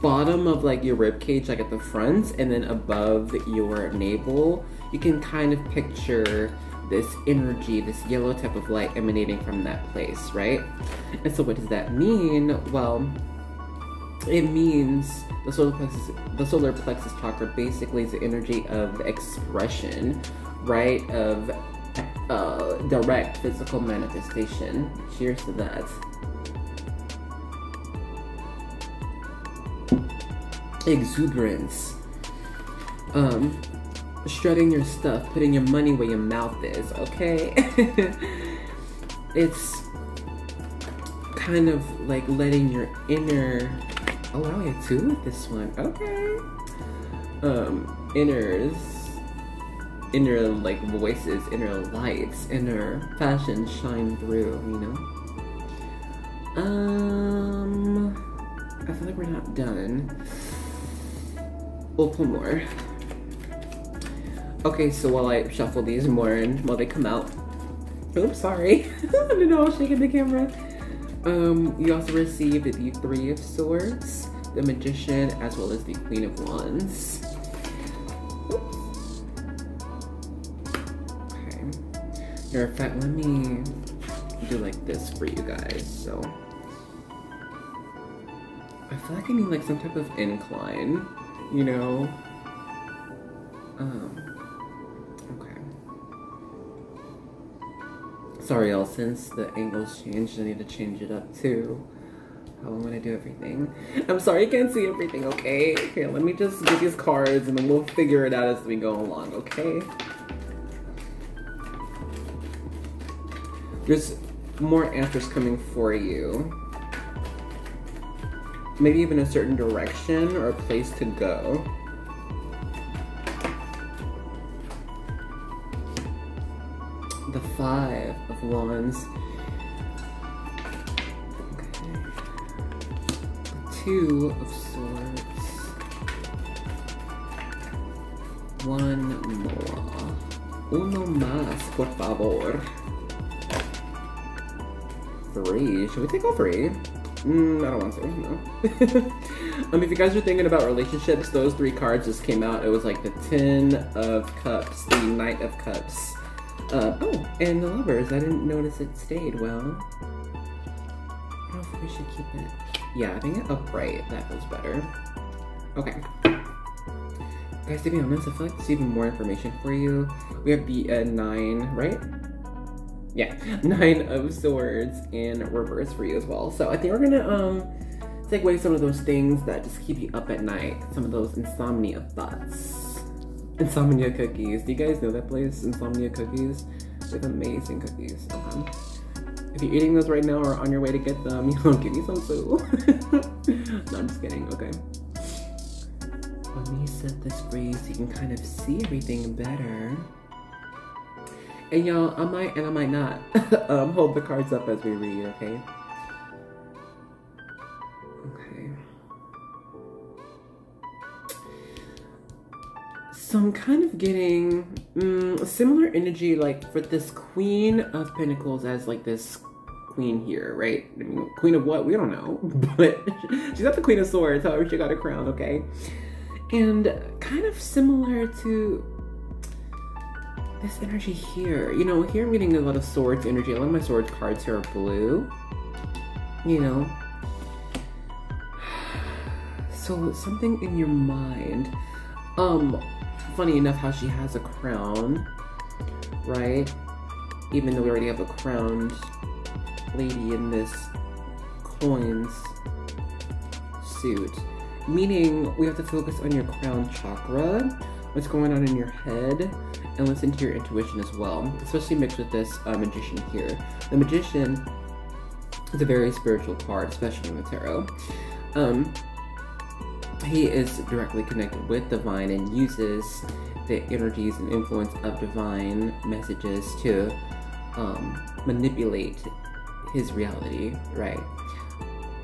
bottom of like your rib cage like at the front and then above your navel you can kind of picture this energy this yellow type of light emanating from that place right? And so what does that mean? Well it means the solar plexus the solar plexus chakra basically is the energy of expression right? Of uh, direct physical manifestation. Cheers to that. Exuberance. Um, strutting your stuff, putting your money where your mouth is, okay? *laughs* it's kind of like letting your inner, oh wow, we have two with this one, okay. Um, inners, inner like voices, inner lights, inner passion shine through, you know? Um, I feel like we're not done. We'll pull more. Okay, so while I shuffle these more and while they come out, oops, sorry. *laughs* I don't know, I was shaking the camera. Um, you also received the Three of Swords, the Magician, as well as the Queen of Wands. Okay. Matter of fact, let me do like this for you guys, so. I feel like I need like some type of incline, you know? Um, Sorry y'all, since the angles changed, I need to change it up too. How I'm gonna do everything. I'm sorry you can't see everything, okay? Here, let me just get these cards and then we'll figure it out as we go along, okay? There's more answers coming for you. Maybe even a certain direction or a place to go. Two of swords. One more. Uno más, por favor. Three. Should we take all three? Mm, I don't want to, no. *laughs* um, if you guys are thinking about relationships, those three cards just came out. It was like the Ten of Cups, the Knight of Cups, uh, oh, and the lovers. I didn't notice it stayed well. I don't know if we should keep it. Yeah, I think upright. That feels better. Okay. Guys, to be honest, I feel like there's even more information for you. We have the uh, nine, right? Yeah, *laughs* nine of swords in reverse for you as well. So I think we're gonna um take away some of those things that just keep you up at night. Some of those insomnia thoughts. Insomnia Cookies. Do you guys know that place, Insomnia Cookies? They have amazing cookies. If you're eating those right now or on your way to get them, *laughs* you know, give me some food. *laughs* no, I'm just kidding. Okay. Let me set this for you so you can kind of see everything better. And y'all, I might and I might not *laughs* um, hold the cards up as we read, okay? So I'm kind of getting mm, similar energy like for this Queen of Pentacles as like this queen here, right? I mean, queen of what? We don't know. *laughs* But she's not the Queen of Swords, however she got a crown, okay? And kind of similar to this energy here. You know, here I'm getting a lot of swords energy. A lot of my swords cards here are blue. You know. *sighs* So something in your mind. Um, funny enough how she has a crown, right? Even though we already have a crowned lady in this coins suit. Meaning we have to focus on your crown chakra, what's going on in your head, and listen to your intuition as well, especially mixed with this uh, magician here. The magician is a very spiritual card, especially in the tarot. Um, he is directly connected with divine and uses the energies and influence of divine messages to um, manipulate his reality, right?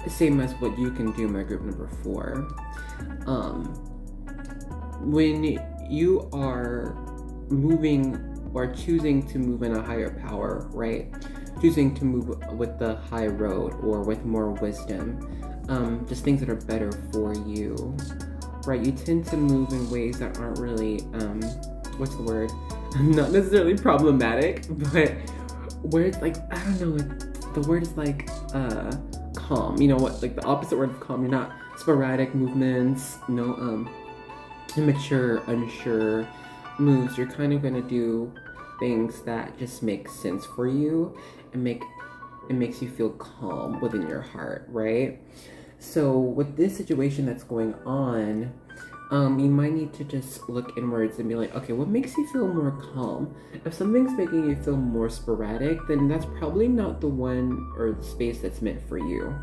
Same as what you can do, my group number four. Um, when you are moving or choosing to move in a higher power, right? Choosing to move with the high road or with more wisdom, um, just things that are better for you, right? You tend to move in ways that aren't really, um, what's the word? *laughs* Not necessarily problematic, *laughs* but where it's like, I don't know, the word is like, uh, calm. You know what? Like the opposite word of calm. You're not sporadic movements, no, um, immature, unsure moves. You're kind of gonna do things that just make sense for you and make it makes you feel calm within your heart, right? So with this situation that's going on, um, you might need to just look inwards and be like, okay, what makes you feel more calm? If something's making you feel more sporadic, then that's probably not the one or the space that's meant for you.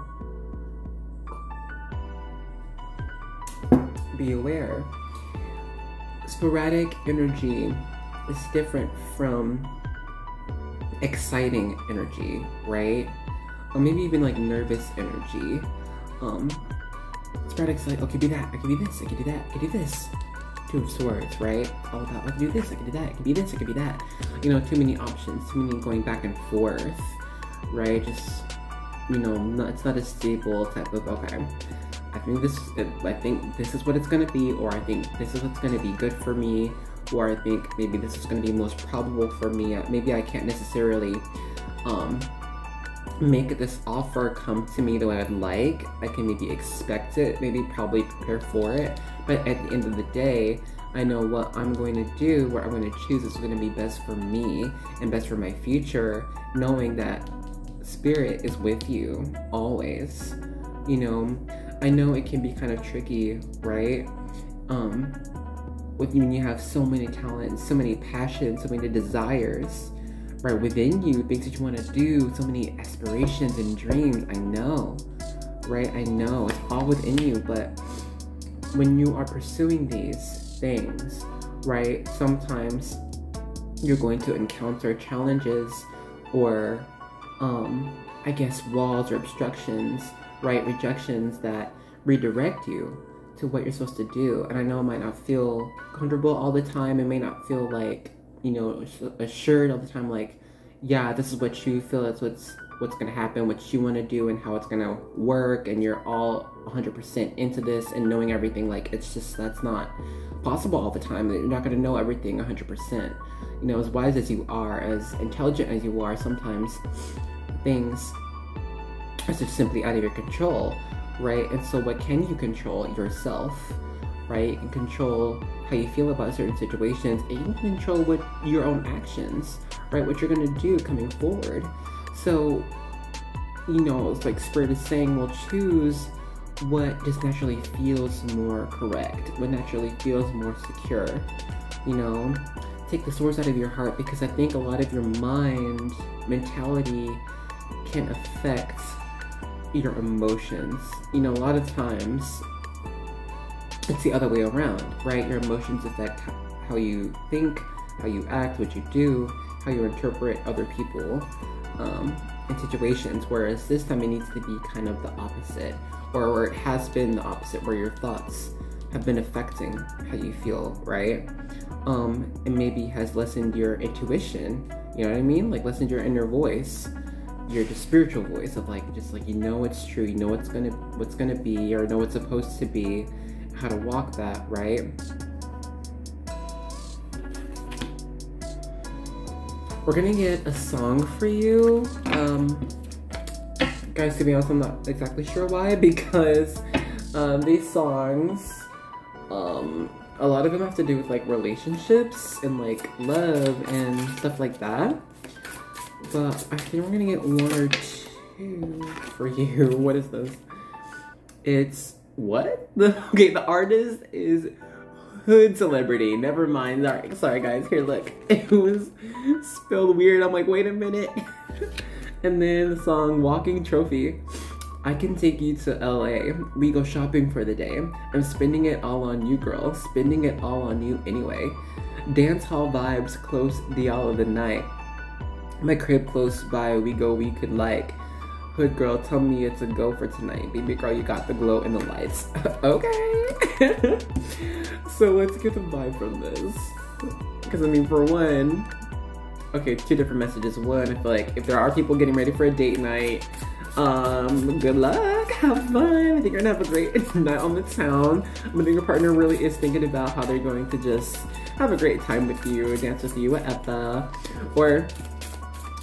Be aware. Sporadic energy is different from exciting energy, right? Or maybe even like nervous energy. Um, sporadic. like, okay, do that. I can do this. I can do that. I can do this. Two of Swords, right? All about I can do this. I can do that. I can be this. I can be that. You know, too many options. Too many going back and forth, right? Just you know, not, it's not a stable type of okay. I think this. I think this is what it's gonna be, or I think this is what's gonna be good for me, or I think maybe this is gonna be most probable for me. Maybe I can't necessarily um, make this offer come to me the way I'd like. I can maybe expect it, maybe probably prepare for it. But at the end of the day, I know what I'm going to do, what I'm going to choose is going to be best for me and best for my future, knowing that spirit is with you always. You know, I know it can be kind of tricky, right? Um, when you have so many talents, so many passions, so many desires right within you, things that you want to do, so many aspirations and dreams. I know, right? I know it's all within you, but when you are pursuing these things, right, sometimes you're going to encounter challenges or, um, I guess, walls or obstructions, right, rejections that redirect you to what you're supposed to do. And I know it might not feel comfortable all the time. It may not feel like you know, assured all the time, like, yeah, this is what you feel is what's what's gonna happen, what you want to do, and how it's gonna work, and you're all 100% into this and knowing everything. Like, it's just that's not possible all the time. You're not gonna know everything 100%. You know, as wise as you are, as intelligent as you are, sometimes things are just simply out of your control, right? And so, what can you control? Yourself, right? Can control how you feel about certain situations, and you can control what your own actions, right? What you're gonna do coming forward. So, you know, it's like Spirit is saying, well, choose what just naturally feels more correct, what naturally feels more secure. You know, take the source out of your heart because I think a lot of your mind mentality can affect your emotions. You know, a lot of times it's the other way around, right? Your emotions affect how you think, how you act, what you do, how you interpret other people um, in situations. Whereas this time it needs to be kind of the opposite, or where it has been the opposite, where your thoughts have been affecting how you feel, right? Um, and maybe has lessened your intuition. You know what I mean? Like lessened your inner voice, your spiritual voice of like just like you know it's true, you know what's gonna what's gonna be, or know what's supposed to be how to walk that, right? We're gonna get a song for you. Um, guys, to be honest, I'm not exactly sure why, *laughs* because um, these songs, um, a lot of them have to do with like relationships and like love and stuff like that. But I think we're gonna get one or two for you. *laughs* What is this? It's what? *laughs* okay, the artist is Hood Celebrityy. Never mind. Sorry, sorry guys. Here, look. *laughs* It was spelled weird. I'm like, wait a minute. and then the song Walking Trophy. I can take you to LA. We go shopping for the day. I'm spending it all on you, girl. Spending it all on you anyway. Dance hall vibes close the all of the night. My crib close by, we go, we could like. Hood girl, tell me it's a go for tonight. Baby girl, you got the glow in the lights. *laughs* okay. *laughs* so let's get the vibe from this. Because I mean, for one, okay, two different messages. One, I feel like if there are people getting ready for a date night, um, good luck, have fun. I think you're gonna have a great *laughs* night on the town. I think your partner really is thinking about how they're going to just have a great time with you, dance with you, whatever. Or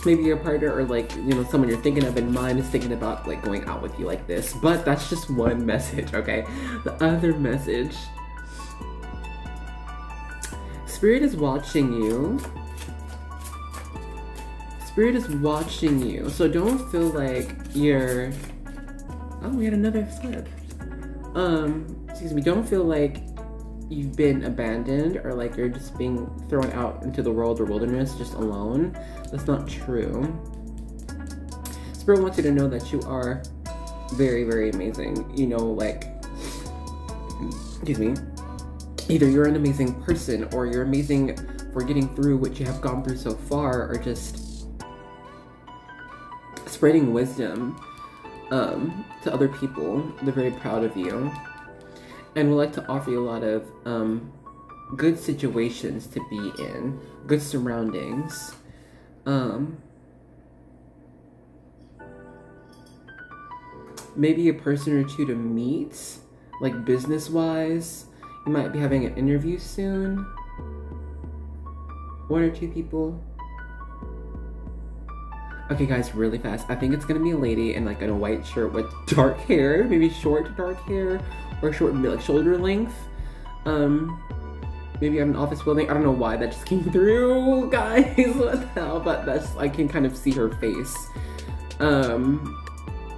maybe your partner or like you know someone you're thinking of in mind is thinking about like going out with you like this but that's just one *laughs* message okay? The other message. Spirit is watching you. Spirit is watching you. So don't feel like you're oh we had another flip um excuse me don't feel like you've been abandoned or like you're just being thrown out into the world or wilderness just alone. That's not true. Spirit wants you to know that you are very, very amazing. You know, like, excuse me, either you're an amazing person or you're amazing for getting through what you have gone through so far or just spreading wisdom um, to other people. They're very proud of you. And would like to offer you a lot of um, good situations to be in, good surroundings. Um, maybe a person or two to meet, like business wise. You might be having an interview soon. One or two people. Okay, guys, really fast. I think it's gonna be a lady in like in a white shirt with dark hair, *laughs* maybe short dark hair, or short like shoulder length. Um, maybe I'm an office building. I don't know why that just *laughs* came through, guys. *laughs* what the hell? But that's I can kind of see her face. Um,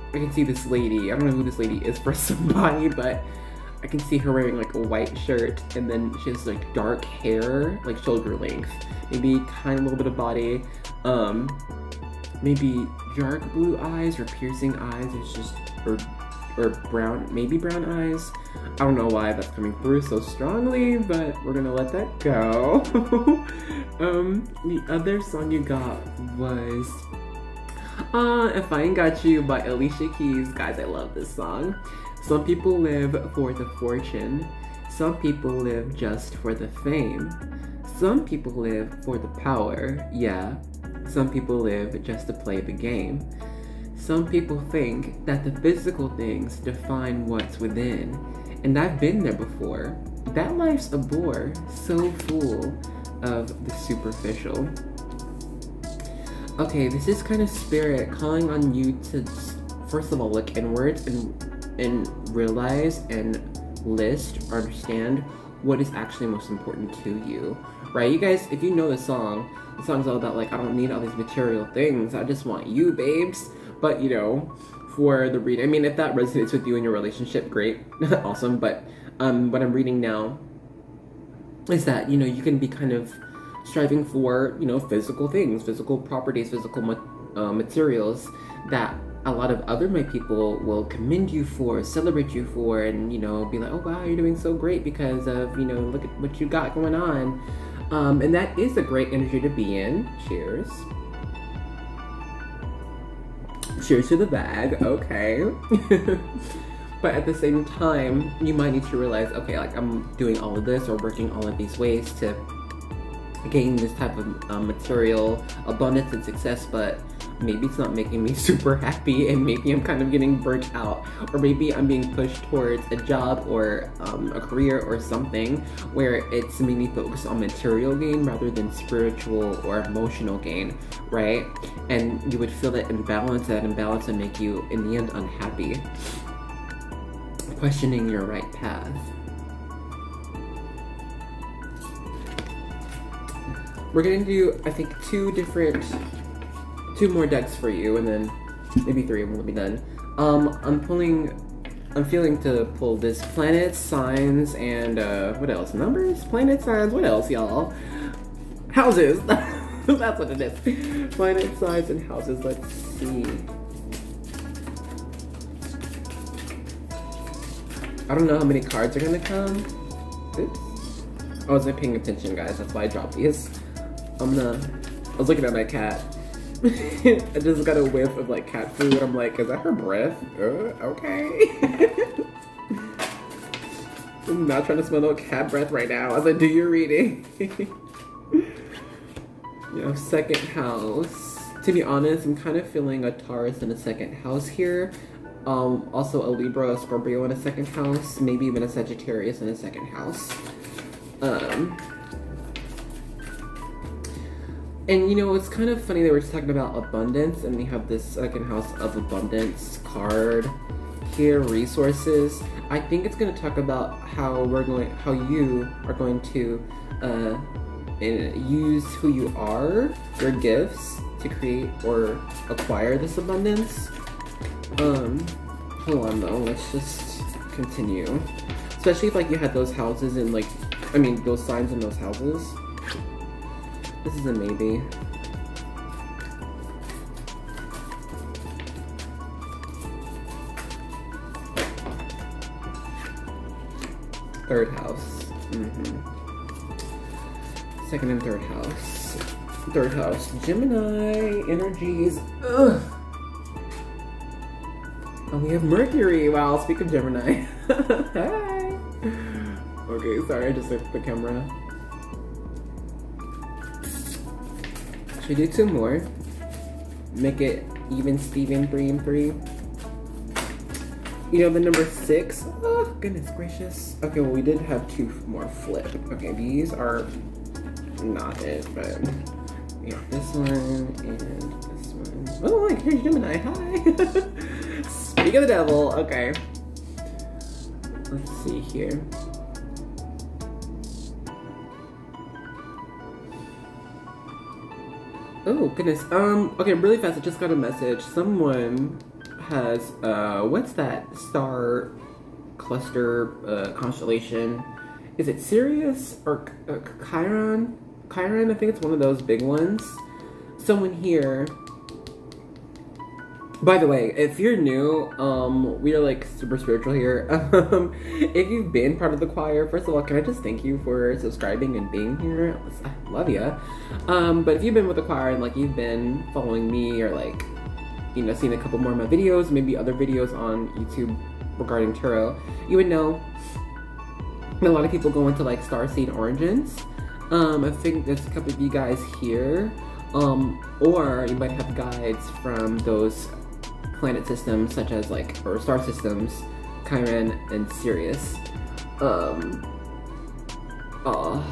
I can see this lady. I don't know who this lady is for *laughs* somebody, but I can see her wearing like a white shirt and then she has like dark hair, like shoulder length. Maybe kind of a little bit of body. Um, maybe dark blue eyes or piercing eyes. It's just or or brown, maybe brown eyes. I don't know why that's coming through so strongly, but we're gonna let that go. *laughs* um, the other song you got was uh, If I Ain't Got You by Alicia Keys. Guys, I love this song. Some people live for the fortune. Some people live just for the fame. Some people live for the power, yeah. Some people live just to play the game. Some people think that the physical things define what's within. And I've been there before. That life's a bore, so full of the superficial. Okay, this is kind of spirit calling on you to first of all look inwards and and realize and list or understand what is actually most important to you. Right? You guys, if you know the song, the song's all about like I don't need all these material things. I just want you, babes. But you know, for the read, I mean, if that resonates with you in your relationship, great, *laughs* awesome. But um, what I'm reading now is that you know you can be kind of striving for you know physical things, physical properties, physical ma- uh, materials that a lot of other my people will commend you for, celebrate you for, and you know be like, oh wow, you're doing so great because of you know look at what you got going on, um, and that is a great energy to be in. Cheers. Cheers to the bag. Okay. *laughs* but at the same time, you might need to realize, okay, like I'm doing all of this or working all of these ways to gain this type of um, material abundance and success, but maybe it's not making me *laughs* super happy and maybe I'm kind of getting burnt out or maybe I'm being pushed towards a job or um, a career or something where it's mainly focused on material gain rather than spiritual or emotional gain, right? And you would feel that imbalance, that imbalance would make you in the end unhappy. Questioning your right path. We're gonna do, I think, two different, two more decks for you, and then maybe three, and we'll be done. Um, I'm pulling, I'm feeling to pull this planets, signs, and uh, what else? Numbers, planets, signs. What else, y'all? Houses. *laughs* That's what it is. Planet signs and houses. Let's see. I don't know how many cards are gonna come. Oops. I wasn't paying attention, guys. That's why I dropped these. I'm gonna. I was looking at my cat. *laughs* I just got a whiff of like cat food. and I'm like, is that her breath? Uh, okay. *laughs* I'm not trying to smell no cat breath right now I was like, do your reading. *laughs* you know, second house. To be honest, I'm kind of feeling a Taurus in a second house here. Um, also a Libra, a Scorpio in a second house, maybe even a Sagittarius in a second house. Um, and you know, it's kind of funny that we're just talking about abundance, and we have this second house of abundance card here, resources. I think it's going to talk about how we're going, how you are going to uh, use who you are, your gifts, to create or acquire this abundance. Um, hold on though, let's just continue. Especially if like you had those houses and like, I mean, those signs in those houses. This is a maybe. Third house. Mm -hmm. Second and third house. Third house. Gemini energies. Ugh. Oh, we have Mercury. Wow, speak of Gemini. *laughs* Okay, sorry, I just looked the camera. Should do two more. Make it even Steven three and three. You know the number six? Oh, goodness gracious. Okay, well we did have two more flip. Okay, these are not it, but yeah, this one and this one. Oh, like here's Gemini. Hi. *laughs* Speak of the devil. Okay. Let's see here. Oh goodness. Um. Okay. Really fast. I just got a message. Someone has uh. What's that star cluster uh, constellation? Is it Sirius or uh, Chiron? Chiron. I think it's one of those big ones. Someone here by the way, if you're new, um, we are like super spiritual here. *laughs* Um, if you've been part of the choir, first of all, can I just thank you for subscribing and being here? I love you. Um, but if you've been with the choir and like you've been following me or like, you know, seeing a couple more of my videos, maybe other videos on YouTube regarding tarot, you would know a lot of people go into like star seed origins. Um, I think there's a couple of you guys here. Um, or you might have guides from those planet systems such as like or star systems, Chiron and Sirius. Um oh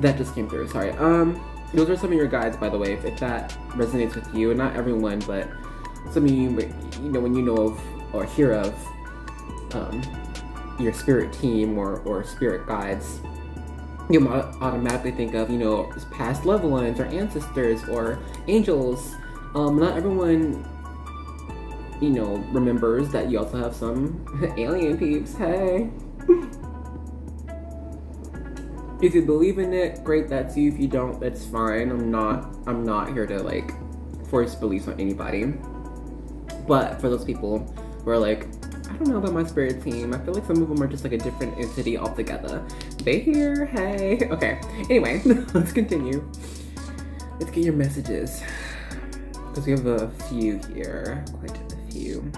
that just came through, sorry. Um those are some of your guides by the way, if, if that resonates with you, and not everyone, but some of you you know when you know of or hear of um your spirit team or, or spirit guides, you automatically think of, you know, past loved ones or ancestors or angels. Um, not everyone you know, remembers that you also have some *laughs* alien peeps. Hey. if you believe in it, great, that's you. If you don't, that's fine. I'm not I'm not here to like force beliefs on anybody. But for those people who are like, I don't know about my spirit team. I feel like some of them are just like a different entity altogether. They here, hey. *laughs* Okay. Anyway, *laughs* let's continue. Let's get your messages. Because we have a few here. Quite you.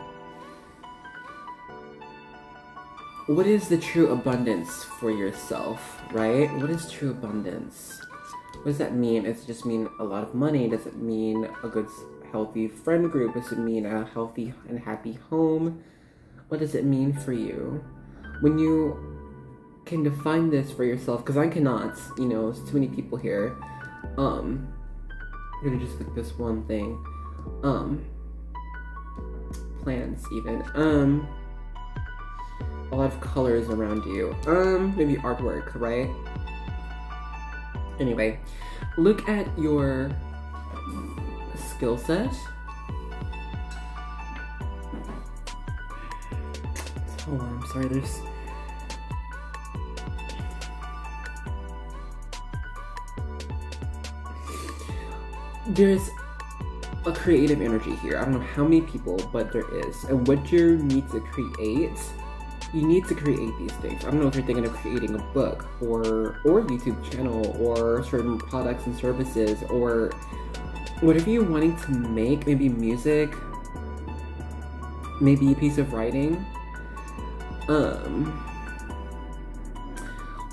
What is the true abundance for yourself, right? What is true abundance? What does that mean? Does it just mean a lot of money? Does it mean a good, healthy friend group? Does it mean a healthy and happy home? What does it mean for you? When you can define this for yourself, because I cannot, you know, there's too many people here. Um, I'm gonna just pick this one thing. Um, plants even. Um, a lot of colors around you. Um, maybe artwork, right? Anyway, look at your skill set. Hold on, I'm sorry, there's there's a creative energy here. I don't know how many people, but there is. And what you need to create, you need to create these things. I don't know if you're thinking of creating a book or or YouTube channel or certain products and services or whatever you're wanting to make, maybe music, maybe a piece of writing. Um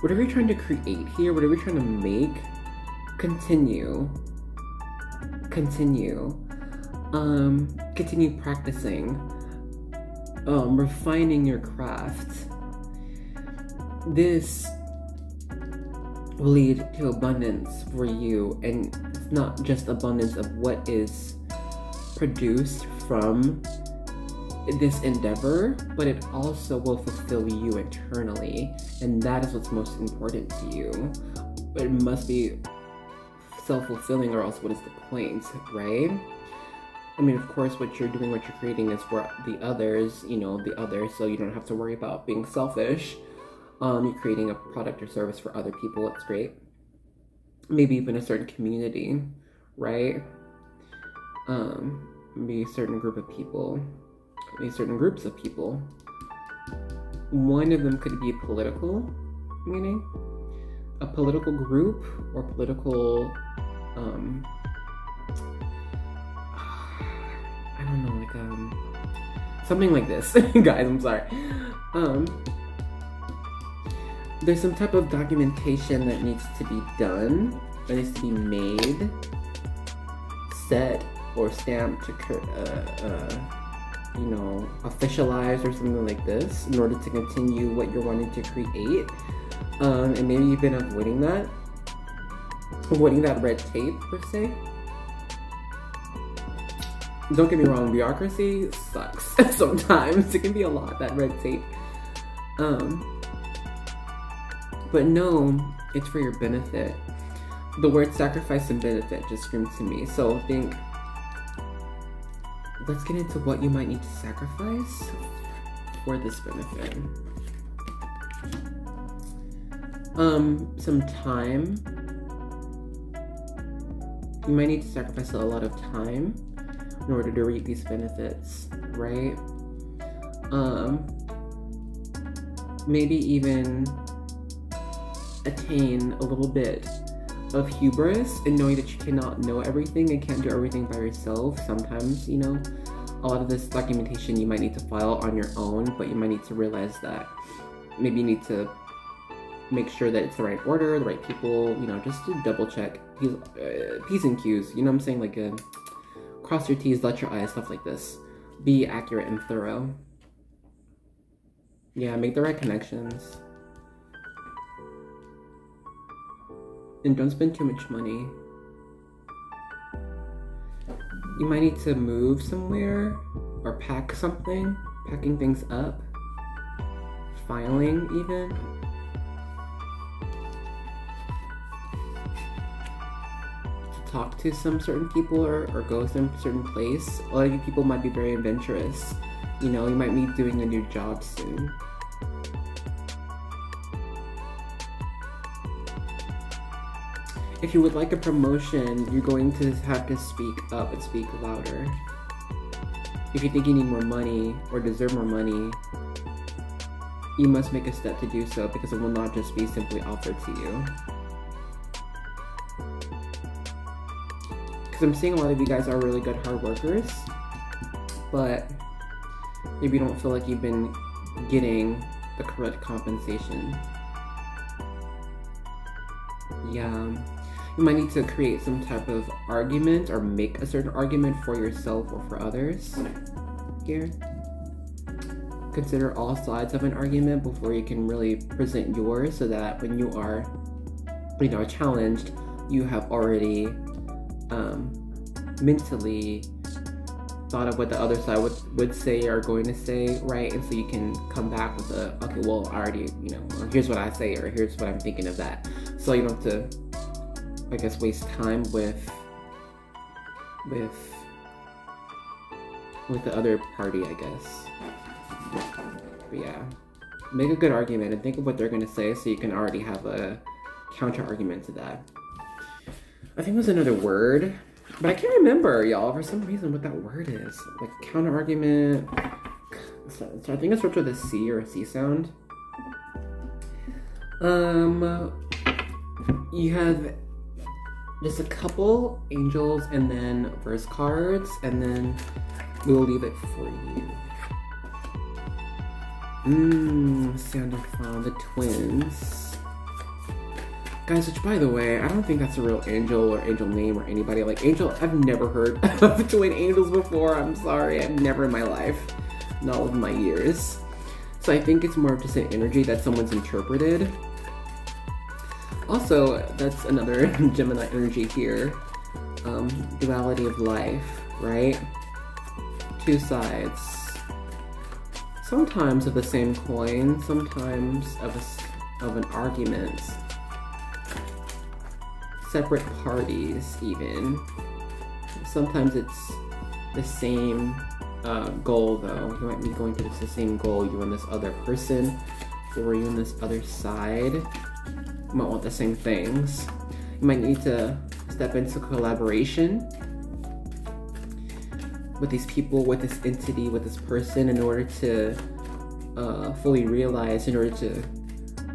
whatever you're trying to create here, whatever you're trying to make, continue continue um, continue practicing, um, refining your craft. This will lead to abundance for you, and it's not just abundance of what is produced from this endeavor, but it also will fulfill you internally, and that is what's most important to you. It must be self fulfilling, or else what is the point, right? I mean, of course, what you're doing, what you're creating is for the others, you know, the others, so you don't have to worry about being selfish. Um, you're creating a product or service for other people, it's great. Maybe even a certain community, right? Um, maybe a certain group of people, maybe certain groups of people. One of them could be political meaning, a political group or political um, like um, something like this, *laughs* guys. I'm sorry. Um, there's some type of documentation that needs to be done, that needs to be made, set, or stamped to, uh, uh, you know, officialize or something like this in order to continue what you're wanting to create. Um, and maybe you've been avoiding that, avoiding that red tape per se. Don't get me wrong, bureaucracy sucks *laughs* sometimes. It can be a lot, that red tape. Um, but no, it's for your benefit. The word sacrifice and benefit just screams to me. So I think, let's get into what you might need to sacrifice for this benefit. Um, some time. You might need to sacrifice a lot of time in order to reap these benefits, right? Um, maybe even attain a little bit of hubris and knowing that you cannot know everything and can't do everything by yourself. Sometimes, you know, a lot of this documentation you might need to file on your own, but you might need to realize that maybe you need to make sure that it's the right order, the right people, you know, just to double check P's, uh, P's and Q's, you know what I'm saying? Like, uh, cross your T's, dot your I's, stuff like this. Be accurate and thorough. Yeah, make the right connections. And don't spend too much money. You might need to move somewhere or pack something, packing things up, filing even. Talk to some certain people or, or go some certain place. A lot of you people might be very adventurous. You know, you might be doing a new job soon. If you would like a promotion, you're going to have to speak up and speak louder. If you think you need more money or deserve more money, you must make a step to do so because it will not just be simply offered to you. Because I'm seeing a lot of you guys are really good hard workers, but maybe you don't feel like you've been getting the correct compensation. Yeah you might need to create some type of argument or make a certain argument for yourself or for others here. Consider all sides of an argument before you can really present yours so that when you are, you know, challenged, you have already um, mentally thought of what the other side would, would say or going to say, right? And so you can come back with a, okay, well, I already, you know, here's what I say or here's what I'm thinking of that. So you don't have to I guess waste time with with with the other party, I guess. But yeah. Make a good argument and think of what they're gonna say so you can already have a counter argument to that. I think there's another word, but I can't remember, y'all, for some reason what that word is. Like counter argument. So, so I think it starts with a C or a C sound. Um, you have just a couple angels and then verse cards, and then we'll leave it for you. Mmm, sounded from the twins. Guys, which by the way, I don't think that's a real angel or angel name or anybody. Like, angel, I've never heard *laughs* of twin angels before. I'm sorry, I've never in my life. Not with my years. So I think it's more of just an energy that someone's interpreted also, that's another *laughs* Gemini energy here. Um, duality of life, right? Two sides. Sometimes of the same coin, sometimes of, a, of an argument. Separate parties, even. Sometimes it's the same uh, goal, though. You might be going to the same goal, you and this other person, or you and this other side You might want the same things. You might need to step into collaboration with these people, with this entity, with this person in order to uh, fully realize, in order to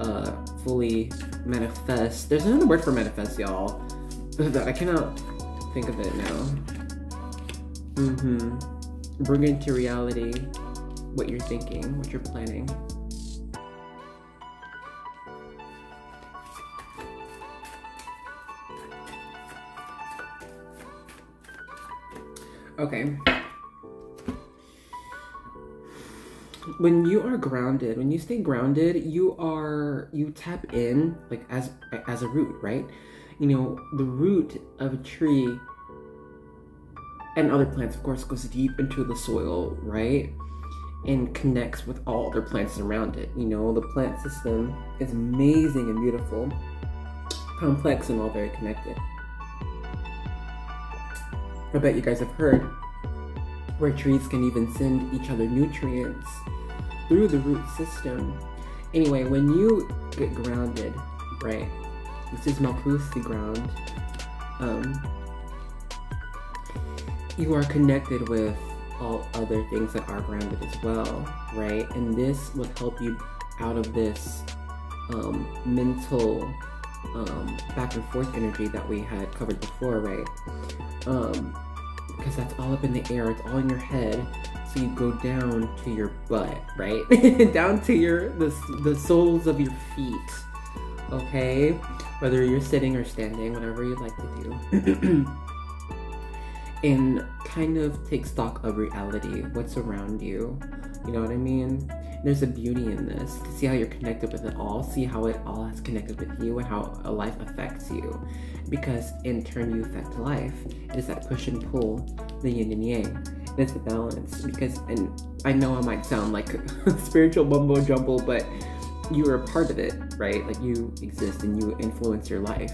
uh, fully manifest. There's another word for manifest, y'all. *laughs* That I cannot think of it now. Mm-hmm. Bring into reality what you're thinking, what you're planning. Okay. When you are grounded, when you stay grounded, you are you tap in like as as a root, right? You know, the root of a tree and other plants, of course, goes deep into the soil, right? And connects with all other plants around it. You know, the plant system is amazing and beautiful, complex, and all very connected. I bet you guys have heard where trees can even send each other nutrients through the root system. Anyway, when you get grounded, right? This is Malkuthi ground. Um, you are connected with all other things that are grounded as well, right? And this will help you out of this um, mental um, back and forth energy that we had covered before, right? Um, because that's all up in the air, it's all in your head. So you go down to your butt, right? *laughs* down to your the, the soles of your feet, okay? Whether you're sitting or standing, whatever you'd like to do. *clears throat* and kind of take stock of reality, what's around you. You know what I mean? There's a beauty in this. To see how you're connected with it all. See how it all has connected with you and how a life affects you. Because in turn, you affect life. It is that push and pull, the yin and yang. It's a balance. Because, and I know I might sound like *laughs* spiritual mumbo jumbo, but you are a part of it, right? Like you exist and you influence your life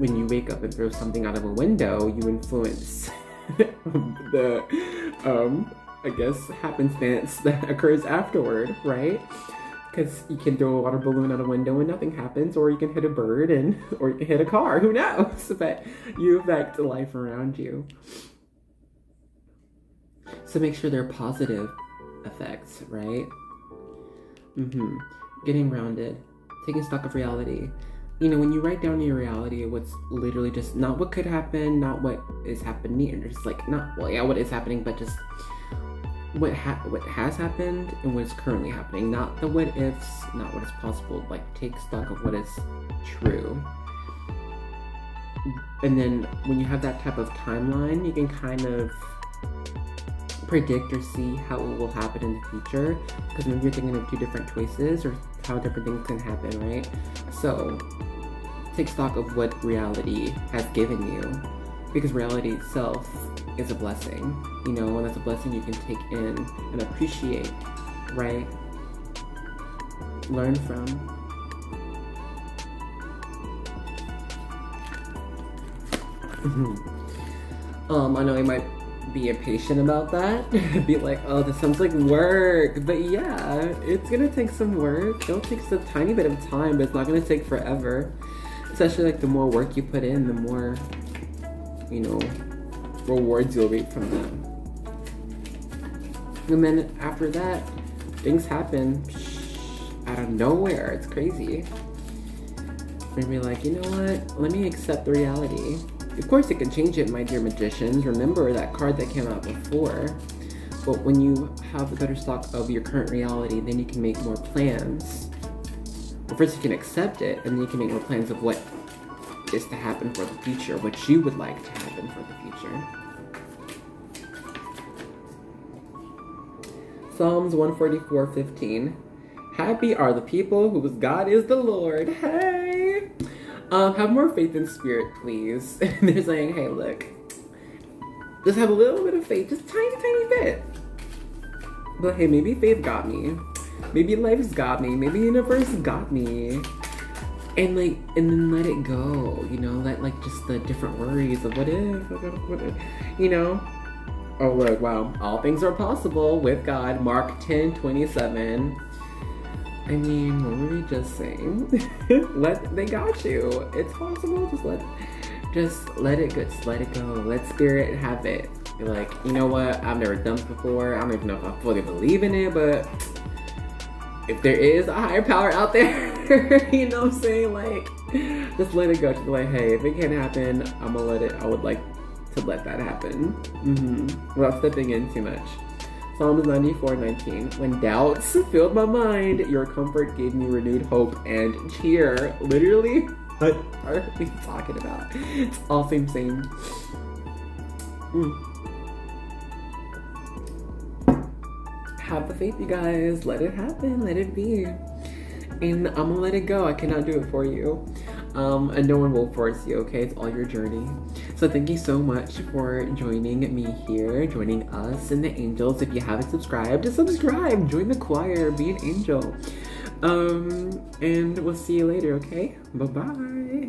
when you wake up and throw something out of a window, you influence *laughs* the, um, I guess, happenstance that *laughs* occurs afterward, right? Because you can throw a water balloon out a window and nothing happens, or you can hit a bird and, or you can hit a car, who knows? But you affect the life around you. So make sure they're positive effects, right? Mm-hmm. Getting grounded, taking stock of reality you know, when you write down your reality, what's literally just not what could happen, not what is happening, or just like not well, yeah, what is happening, but just what ha- what has happened and what is currently happening. Not the what ifs, not what is possible. Like take stock of what is true. And then when you have that type of timeline, you can kind of predict or see how it will happen in the future because maybe you're thinking of two different choices or how different things can happen, right? So take stock of what reality has given you because reality itself is a blessing, you know, and that's a blessing you can take in and appreciate, right? Learn from. *laughs* um, I know you might be impatient about that. *laughs* be like, oh, this sounds like work. But yeah, it's gonna take some work. It'll take a tiny bit of time, but it's not gonna take forever especially like the more work you put in, the more, you know, rewards you'll reap from them. And then after that, things happen out of nowhere. It's crazy. And be like, you know what? Let me accept the reality. Of course, it can change it, my dear magicians. Remember that card that came out before. But when you have a better stock of your current reality, then you can make more plans well, first you can accept it, and then you can make more plans of what is to happen for the future, what you would like to happen for the future. Psalms 144:15. Happy are the people whose God is the Lord. Hey! Um, have more faith in spirit, please. *laughs* And they're saying, hey, look, just have a little bit of faith, just tiny, tiny bit. But hey, maybe faith got me. Maybe life's got me. Maybe universe got me. And like, and then let it go. You know, let like just the different worries of what if, what if, you know. Oh look, wow. All things are possible with God. Mark 10, 27. I mean, what were we just saying? *laughs* let they got you. It's possible. Just let just let it go. Just let it go. Let spirit have it. You're like, you know what? I've never done this before. I don't even know if I fully believe in it, but if there is a higher power out there, *laughs* you know what I'm saying? Like, just let it go. Just be like, hey, if it can't happen, I'm gonna let it. I would like to let that happen mm-hmm. without stepping in too much. Psalms 94:19. When doubts filled my mind, your comfort gave me renewed hope and cheer. Literally, *laughs* what are we talking about? It's all same same. Mm. Have the faith, you guys. Let it happen. Let it be. And I'm gonna let it go. I cannot do it for you. Um, and no one will force you, okay? It's all your journey. So thank you so much for joining me here, joining us and the angels. If you haven't subscribed, subscribe, join the choir, be an angel. Um, and we'll see you later, okay? Bye-bye.